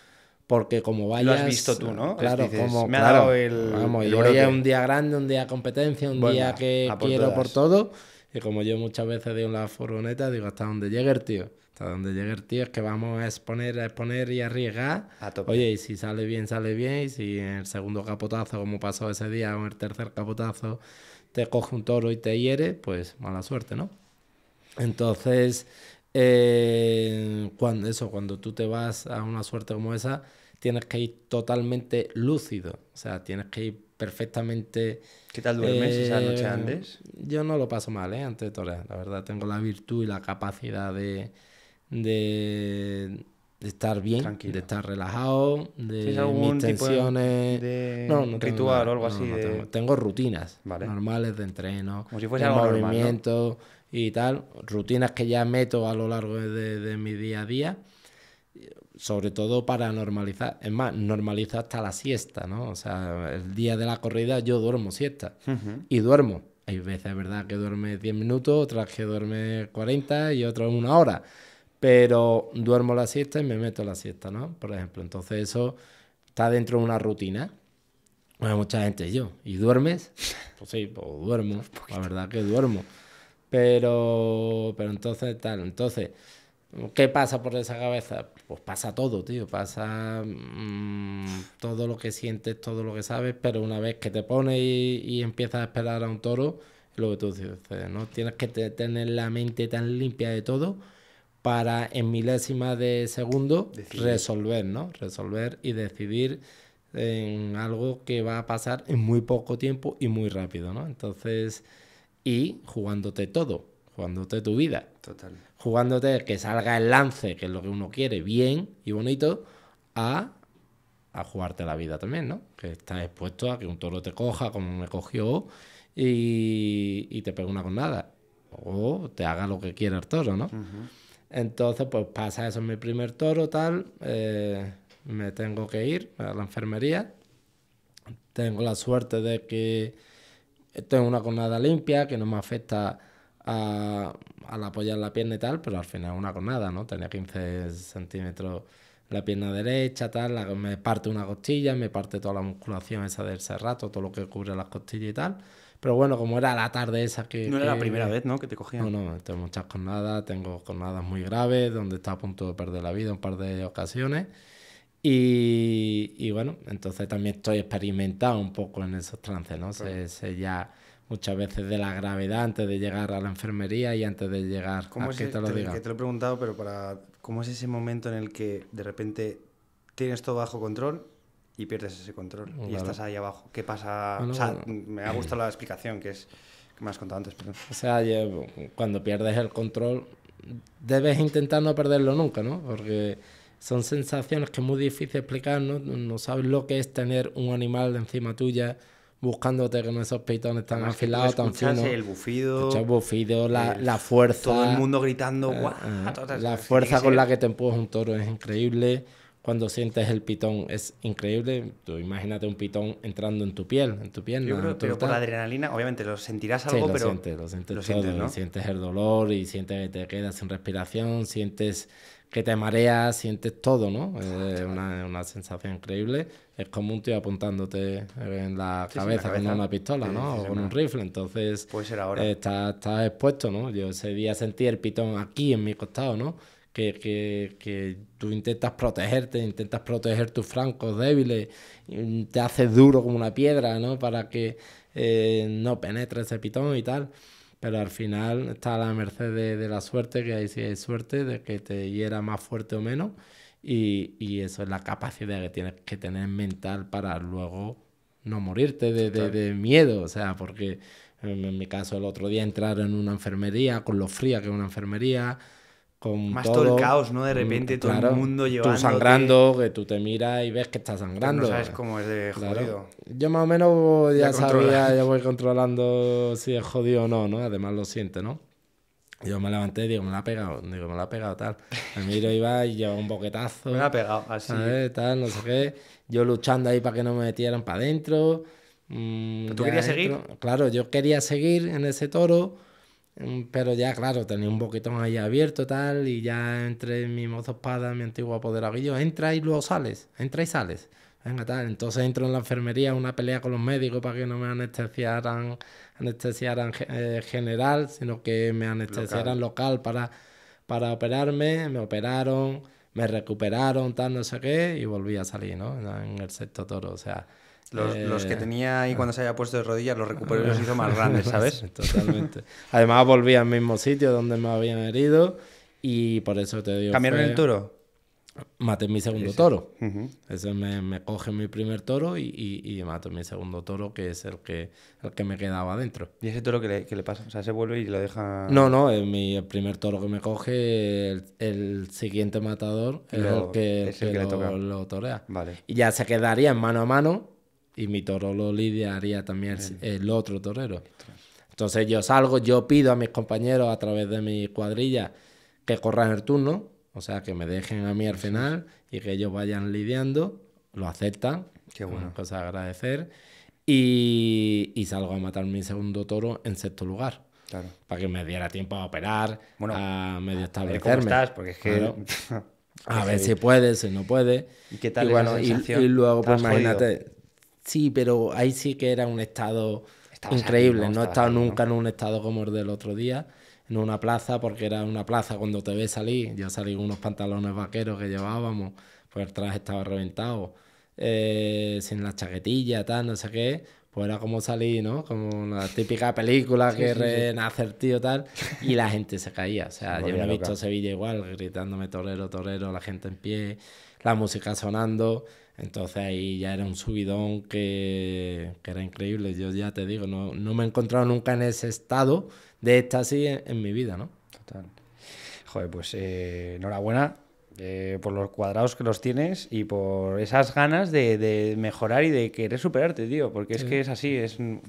Porque como vayas... has visto tú, ¿no? Claro, Dices, como... me ha claro, dado el- Vamos, el y hoy brote. es un día grande, un día de competencia, un día que por quiero por todo. Y como yo muchas veces digo en la furgoneta, digo, hasta donde llegue el tío. Hasta donde llegue el tío es que vamos a exponer, a exponer y a arriesgar. A tope. Oye, y si sale bien, sale bien. Y si en el segundo capotazo, como pasó ese día, o en el tercer capotazo, te coge un toro y te hiere, pues mala suerte, ¿no? Entonces, eh, cuando eso, cuando tú te vas a una suerte como esa, tienes que ir totalmente lúcido. O sea, tienes que ir perfectamente. ¿Qué tal duermes esa noche eh, antes? Yo no lo paso mal, ¿eh? Antes de torear. La verdad, tengo la virtud y la capacidad de, de, de estar bien, Tranquilo. de estar relajado, de ¿Tienes algún mis tipo de- tensiones. No, no tengo ritual o algo No, así no de- tengo. Tengo rutinas Vale. normales de entreno, Como si fuese de algo normal, ¿no? movimiento y tal. Rutinas que ya meto a lo largo de, de mi día a día sobre todo para normalizar. Es más, normalizo hasta la siesta, ¿no? O sea, el día de la corrida yo duermo siesta. Y duermo. Hay veces, ¿verdad?, que duerme 10 minutos, otras que duerme 40 y otras una hora. Pero duermo la siesta y me meto la siesta, ¿no? Por ejemplo, entonces eso está dentro de una rutina. Bueno, mucha gente, yo, ¿y duermes? Pues sí, pues duermo. La verdad que duermo. Pero, pero entonces, tal, entonces, ¿qué pasa por esa cabeza? Pues pasa todo, tío. Pasa mm, todo lo que sientes, todo lo que sabes, pero una vez que te pones y, y empiezas a esperar a un toro, lo que tú dices, ¿no? Tienes que te- tener la mente tan limpia de todo para en milésimas de segundo resolver, ¿no? Resolver y decidir en algo que va a pasar en muy poco tiempo y muy rápido, ¿no? Entonces, y jugándote todo, jugándote tu vida, Total. Jugándote que salga el lance, que es lo que uno quiere, bien y bonito, a, a jugarte la vida también, ¿no? Que estás expuesto a que un toro te coja como me cogió y, y te pegue una nada O te haga lo que quiera el toro, ¿no? Entonces, pues pasa eso en mi primer toro, tal. eh, me tengo que ir a la enfermería. tengo la suerte de que tengo una cornada limpia, que no me afecta a, al apoyar la pierna y tal, pero al final una cornada, ¿no? Tenía 15 centímetros la pierna derecha, tal, me parte una costilla, me parte toda la musculación esa del serrato, todo lo que cubre las costillas y tal. Pero bueno, como era la tarde esa que... No era la que- primera vez, ¿no? Que te cogían. No, no, tengo muchas jornadas, tengo jornadas muy graves, donde está a punto de perder la vida un par de ocasiones. Y, y bueno, entonces también estoy experimentado un poco en esos trances, ¿no? Sé, sé ya muchas veces de la gravedad antes de llegar a la enfermería y antes de llegar ¿Cómo a es que te lo te, diga. que te lo he preguntado, pero para... ¿Cómo es ese momento en el que de repente tienes todo bajo control y pierdes ese control y Claro. estás ahí abajo? ¿Qué pasa? Bueno, o sea, bueno. me ha gustado la explicación que es que me has contado antes. O sea, yo- cuando pierdes el control, debes intentar no perderlo nunca, ¿no? Porque son sensaciones que es muy difícil explicar, ¿no? No sabes lo que es tener un animal encima tuya buscándote con esos peitones tan Además afilados, tan finos. el bufido, Escuchas bufido, la, el- la fuerza. todo el mundo gritando, eh, "Guau", eh, la fuerza con ser- la que te empuja un toro es increíble. Cuando sientes el pitón es increíble. Tú imagínate un pitón entrando en tu piel, en tu pierna. Yo creo, pero por la adrenalina, obviamente lo sentirás Sí, algo, lo pero sientes, lo sientes lo todo, sientes, ¿no? sientes el dolor y sientes que te quedas sin respiración, sientes que te mareas, sientes todo, ¿no? Es una, una sensación increíble. Es como un tío apuntándote en la Sí, sí, en la cabeza, con una pistola, Sí, ¿no? sí, o con una- un rifle. Entonces, Puede ser ahora. eh, estás estás expuesto, ¿no? Yo ese día sentí el pitón aquí en mi costado, ¿no? Que, que, que tú intentas protegerte, intentas proteger tus francos débiles, te haces duro como una piedra, ¿no? Para que eh, no penetre ese pitón y tal. Pero al final está a la merced de, de la suerte, que ahí sí hay suerte, de que te hiera más fuerte o menos. Y, y eso es la capacidad que tienes que tener mental para luego no morirte de, de- de miedo. O sea, porque en, en mi caso el otro día entrar en una enfermería, con lo fría que es una enfermería, con Más todo el todo, caos, ¿no? De mm, repente todo el claro, mundo Tú llevándote- sangrando, que tú te miras y ves que estás sangrando. no sabes cómo es de Claro. jodido. Yo más o menos ya, Ya sabía, ya voy controlando si es jodido o no, ¿no? Además lo siente, ¿no? Yo me levanté y digo, me la ha pegado, digo, me la ha pegado tal. Me miro y va y lleva un boquetazo. Me ha pegado así. ¿sabes? Tal, no sé qué. Yo luchando ahí para que no me metieran para adentro. Mm, ¿Pero tú querías seguir? Claro, yo quería seguir en ese toro, mm, pero ya, claro, tenía un boquetón ahí abierto tal, y ya entre mi mozo espada, mi antiguo apoderado, y yo, entra y luego sales, entra y sales. Venga, tal. Entonces entro en la enfermería, una pelea con los médicos para que no me anestesiaran, anestesiaran eh, general, sino que me anestesiaran local, para, para operarme. Me operaron, me recuperaron, tal, no sé qué, y volví a salir, ¿no? En el sexto toro, o sea. Los, los que eh, tenía ahí cuando se había puesto de rodillas los recuperó y los hizo más grandes, ¿sabes? Totalmente. Además volví al mismo sitio donde me habían herido y por eso te digo... ¿Cambiaron fue- el toro? Maté mi segundo toro. Ujú. Eso me, me coge mi primer toro y, y, y mato mi segundo toro, que es el que, el que me quedaba adentro. ¿Y ese toro qué le, qué le pasa? O sea, se vuelve y lo deja... No, no, es mi, el primer toro que me coge, el, el siguiente matador es el que, es el que que le lo, toca. lo torea. Vale. Y ya se quedaría en mano a mano y mi toro lo lidiaría también el, el otro torero. Entonces yo salgo, yo pido a mis compañeros a través de mi cuadrilla que corran el turno, o sea, que me dejen a mí al final y que ellos vayan lidiando, lo aceptan, Qué bueno. cosa a agradecer, y, y salgo a matar mi segundo toro en sexto lugar, Claro. para que me diera tiempo a operar, Bueno, a medio A ver establecerme. cómo estás, porque es que... Claro. A ver si puede, si no puede. ¿Y qué tal y bueno, y, luego, pues ¿Estabas jodido? imagínate. Sí, pero ahí sí que era un estado Estabas increíble. aquí, ¿no? no he estado aquí, ¿no? nunca en un estado como el del otro día, en una plaza, porque era una plaza cuando te ves salir. Yo salí con unos pantalones vaqueros que llevábamos, pues el traje estaba reventado, eh, sin la chaquetilla, tal, no sé qué. Pues era como salir, ¿no? Como la típica película que renace el tío, tal. Y la gente se caía. O sea, Se yo no he visto. Sevilla igual, gritándome torero, torero, la gente en pie, la música sonando. Entonces ahí ya era un subidón que, que era increíble. Yo ya te digo, no, no me he encontrado nunca en ese estado de éxtasis en, en mi vida, ¿no? Total. Joder, pues eh, enhorabuena eh, por los cuadrados que los tienes y por esas ganas de, de mejorar y de querer superarte, tío. Porque es que es así, es un-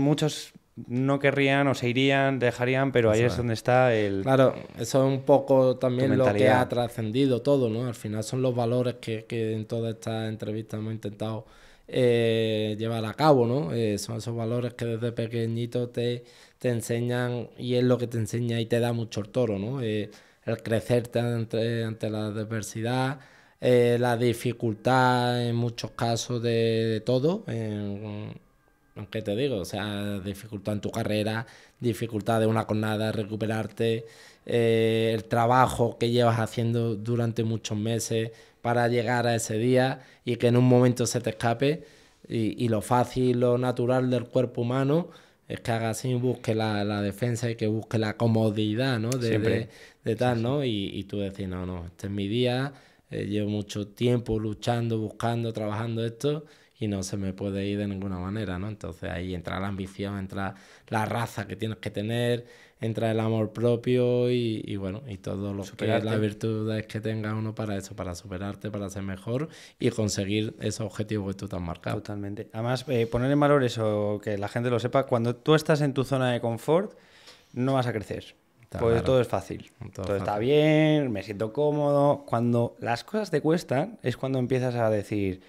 muchos no querrían o se irían, dejarían, pero ahí es donde está el... Claro, eso es un poco también lo que ha trascendido todo, ¿no? Al final son los valores que, que en toda esta entrevista hemos intentado eh, llevar a cabo, ¿no? Eh, son esos valores que desde pequeñito te, te enseñan y es lo que te enseña y te da mucho el toro, ¿no? Eh, el crecerte ante, ante la adversidad, la dificultad en muchos casos de, todo, en, ¿qué te digo? O sea, dificultad en tu carrera, dificultad de una jornada, recuperarte, el trabajo que llevas haciendo durante muchos meses, para llegar a ese día y que en un momento se te escape. Y, lo fácil, lo natural del cuerpo humano es que haga así, busque la, la defensa y que busque la comodidad, ¿no? De, de, tal, ¿no? Y, y, tú decís, no, no, este es mi día, eh, llevo mucho tiempo luchando, buscando, trabajando esto y no se me puede ir de ninguna manera, ¿no? Entonces ahí entra la ambición, entra la raza que tienes que tener, entra el amor propio y, bueno, y todo lo que las virtudes que tenga uno para eso, para superarte, para ser mejor y conseguir esos objetivos que tú te has marcado. Totalmente. Además, eh, poner en valor eso, que la gente lo sepa, cuando tú estás en tu zona de confort, no vas a crecer. pues todo es fácil. Todo, está bien, me siento cómodo. Cuando las cosas te cuestan, es cuando empiezas a decir,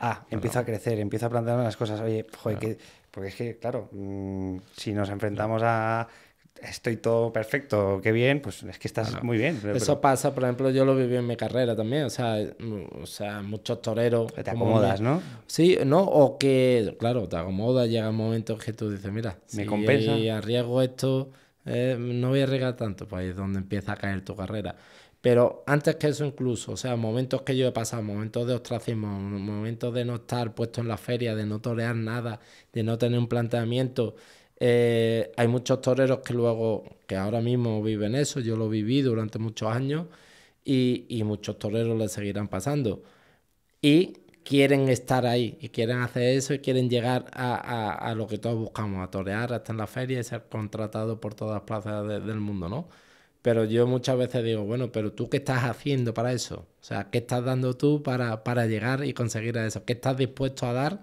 ah, empiezo a crecer, empiezo a plantearme las cosas. Oye, joder, que, porque es que, claro, mm, si nos enfrentamos a estoy todo perfecto, qué bien, pues es que estás muy bien. Eso pasa, por ejemplo, yo lo viví en mi carrera también, o sea, o sea muchos toreros... te acomodas, ¿no? Sí, ¿no? O que, claro, te acomodas, llega momentos que tú dices, mira, me si compensa. arriesgo esto, eh, no voy a arriesgar tanto, pues ahí es donde empieza a caer tu carrera. Pero antes que eso incluso, o sea, momentos que yo he pasado, momentos de ostracismo, momentos de no estar puesto en la feria, de no torear nada, de no tener un planteamiento eh, hay muchos toreros que luego, que ahora mismo viven eso, yo lo viví durante muchos años y, y muchos toreros les seguirán pasando. Y quieren estar ahí y quieren hacer eso y quieren llegar a, a, a lo que todos buscamos, a torear hasta en la feria y ser contratado por todas las plazas del mundo, ¿no? Pero yo muchas veces digo, bueno, pero tú qué estás haciendo para eso? O sea, ¿qué estás dando tú para, para llegar y conseguir a eso? ¿Qué estás dispuesto a dar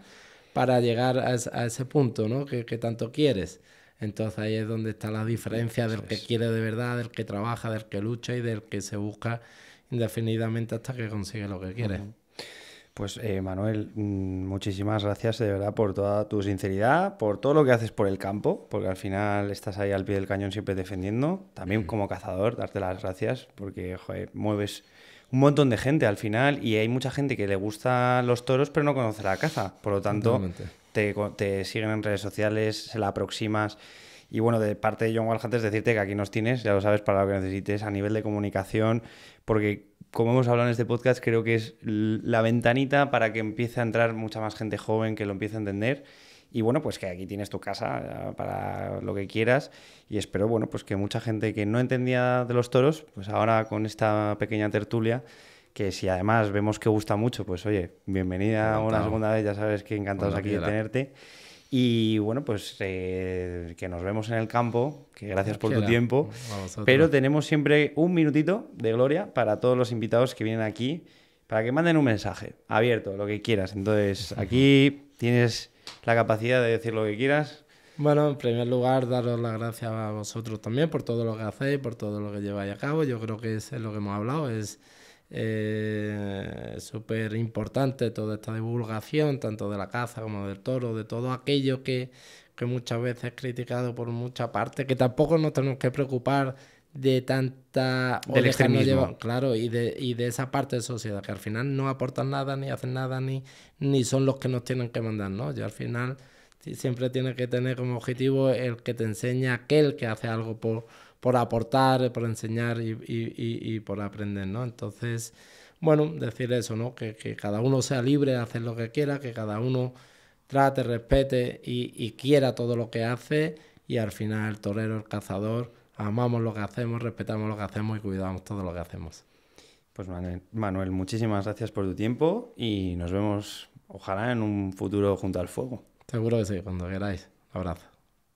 para llegar a, ese punto ¿no? que, tanto quieres. Entonces ahí es donde está la diferencia del que quiere de verdad, del que trabaja, del que lucha y del que se busca indefinidamente hasta que consigue lo que quiere. Pues eh, Manuel, mm, muchísimas gracias de verdad por toda tu sinceridad, por todo lo que haces por el campo, porque al final estás ahí al pie del cañón siempre defendiendo. También como cazador, darte las gracias porque joder, mueves un montón de gente al final y hay mucha gente que le gusta los toros pero no conoce la caza. Por lo tanto, te, te, siguen en redes sociales, se la aproximas. Y bueno, de parte de John Walhantes decirte que aquí nos tienes, ya lo sabes, para lo que necesites a nivel de comunicación, porque como hemos hablado en este podcast, creo que es la ventanita para que empiece a entrar mucha más gente joven que lo empiece a entender y bueno, pues que aquí tienes tu casa eh, para lo que quieras. Y espero, bueno, pues que mucha gente que no entendía de los toros, pues ahora con esta pequeña tertulia, que si además vemos que gusta mucho, pues oye, bienvenida una segunda vez, ya sabes que encantados aquí de tenerte. Y bueno, pues eh, que nos vemos en el campo, que gracias por tu tiempo. Pero tenemos siempre un minutito de gloria para todos los invitados que vienen aquí, para que manden un mensaje abierto, lo que quieras. Entonces, aquí tienes la capacidad de decir lo que quieras. Bueno, en primer lugar, daros las gracias a vosotros también por todo lo que hacéis, por todo lo que lleváis a cabo. Yo creo que es lo que hemos hablado, es eh, súper importante toda esta divulgación, tanto de la caza como del toro, de todo aquello que, que muchas veces es criticado por mucha parte, que tampoco nos tenemos que preocupar de tanta del extremismo. claro y de, y de esa parte de sociedad que al final no aportan nada ni hacen nada ni ni son los que nos tienen que mandar no yo al final siempre tiene que tener como objetivo el que te enseña aquel que hace algo por por aportar por enseñar y, y, y, por aprender no entonces bueno decir eso no que, que, cada uno sea libre de hacer lo que quiera que cada uno trate respete y quiera todo lo que hace y al final el torero el cazador amamos lo que hacemos, respetamos lo que hacemos y cuidamos todo lo que hacemos. Pues Manuel, muchísimas gracias por tu tiempo y nos vemos ojalá en un futuro junto al fuego. Seguro que sí, cuando queráis. abrazo.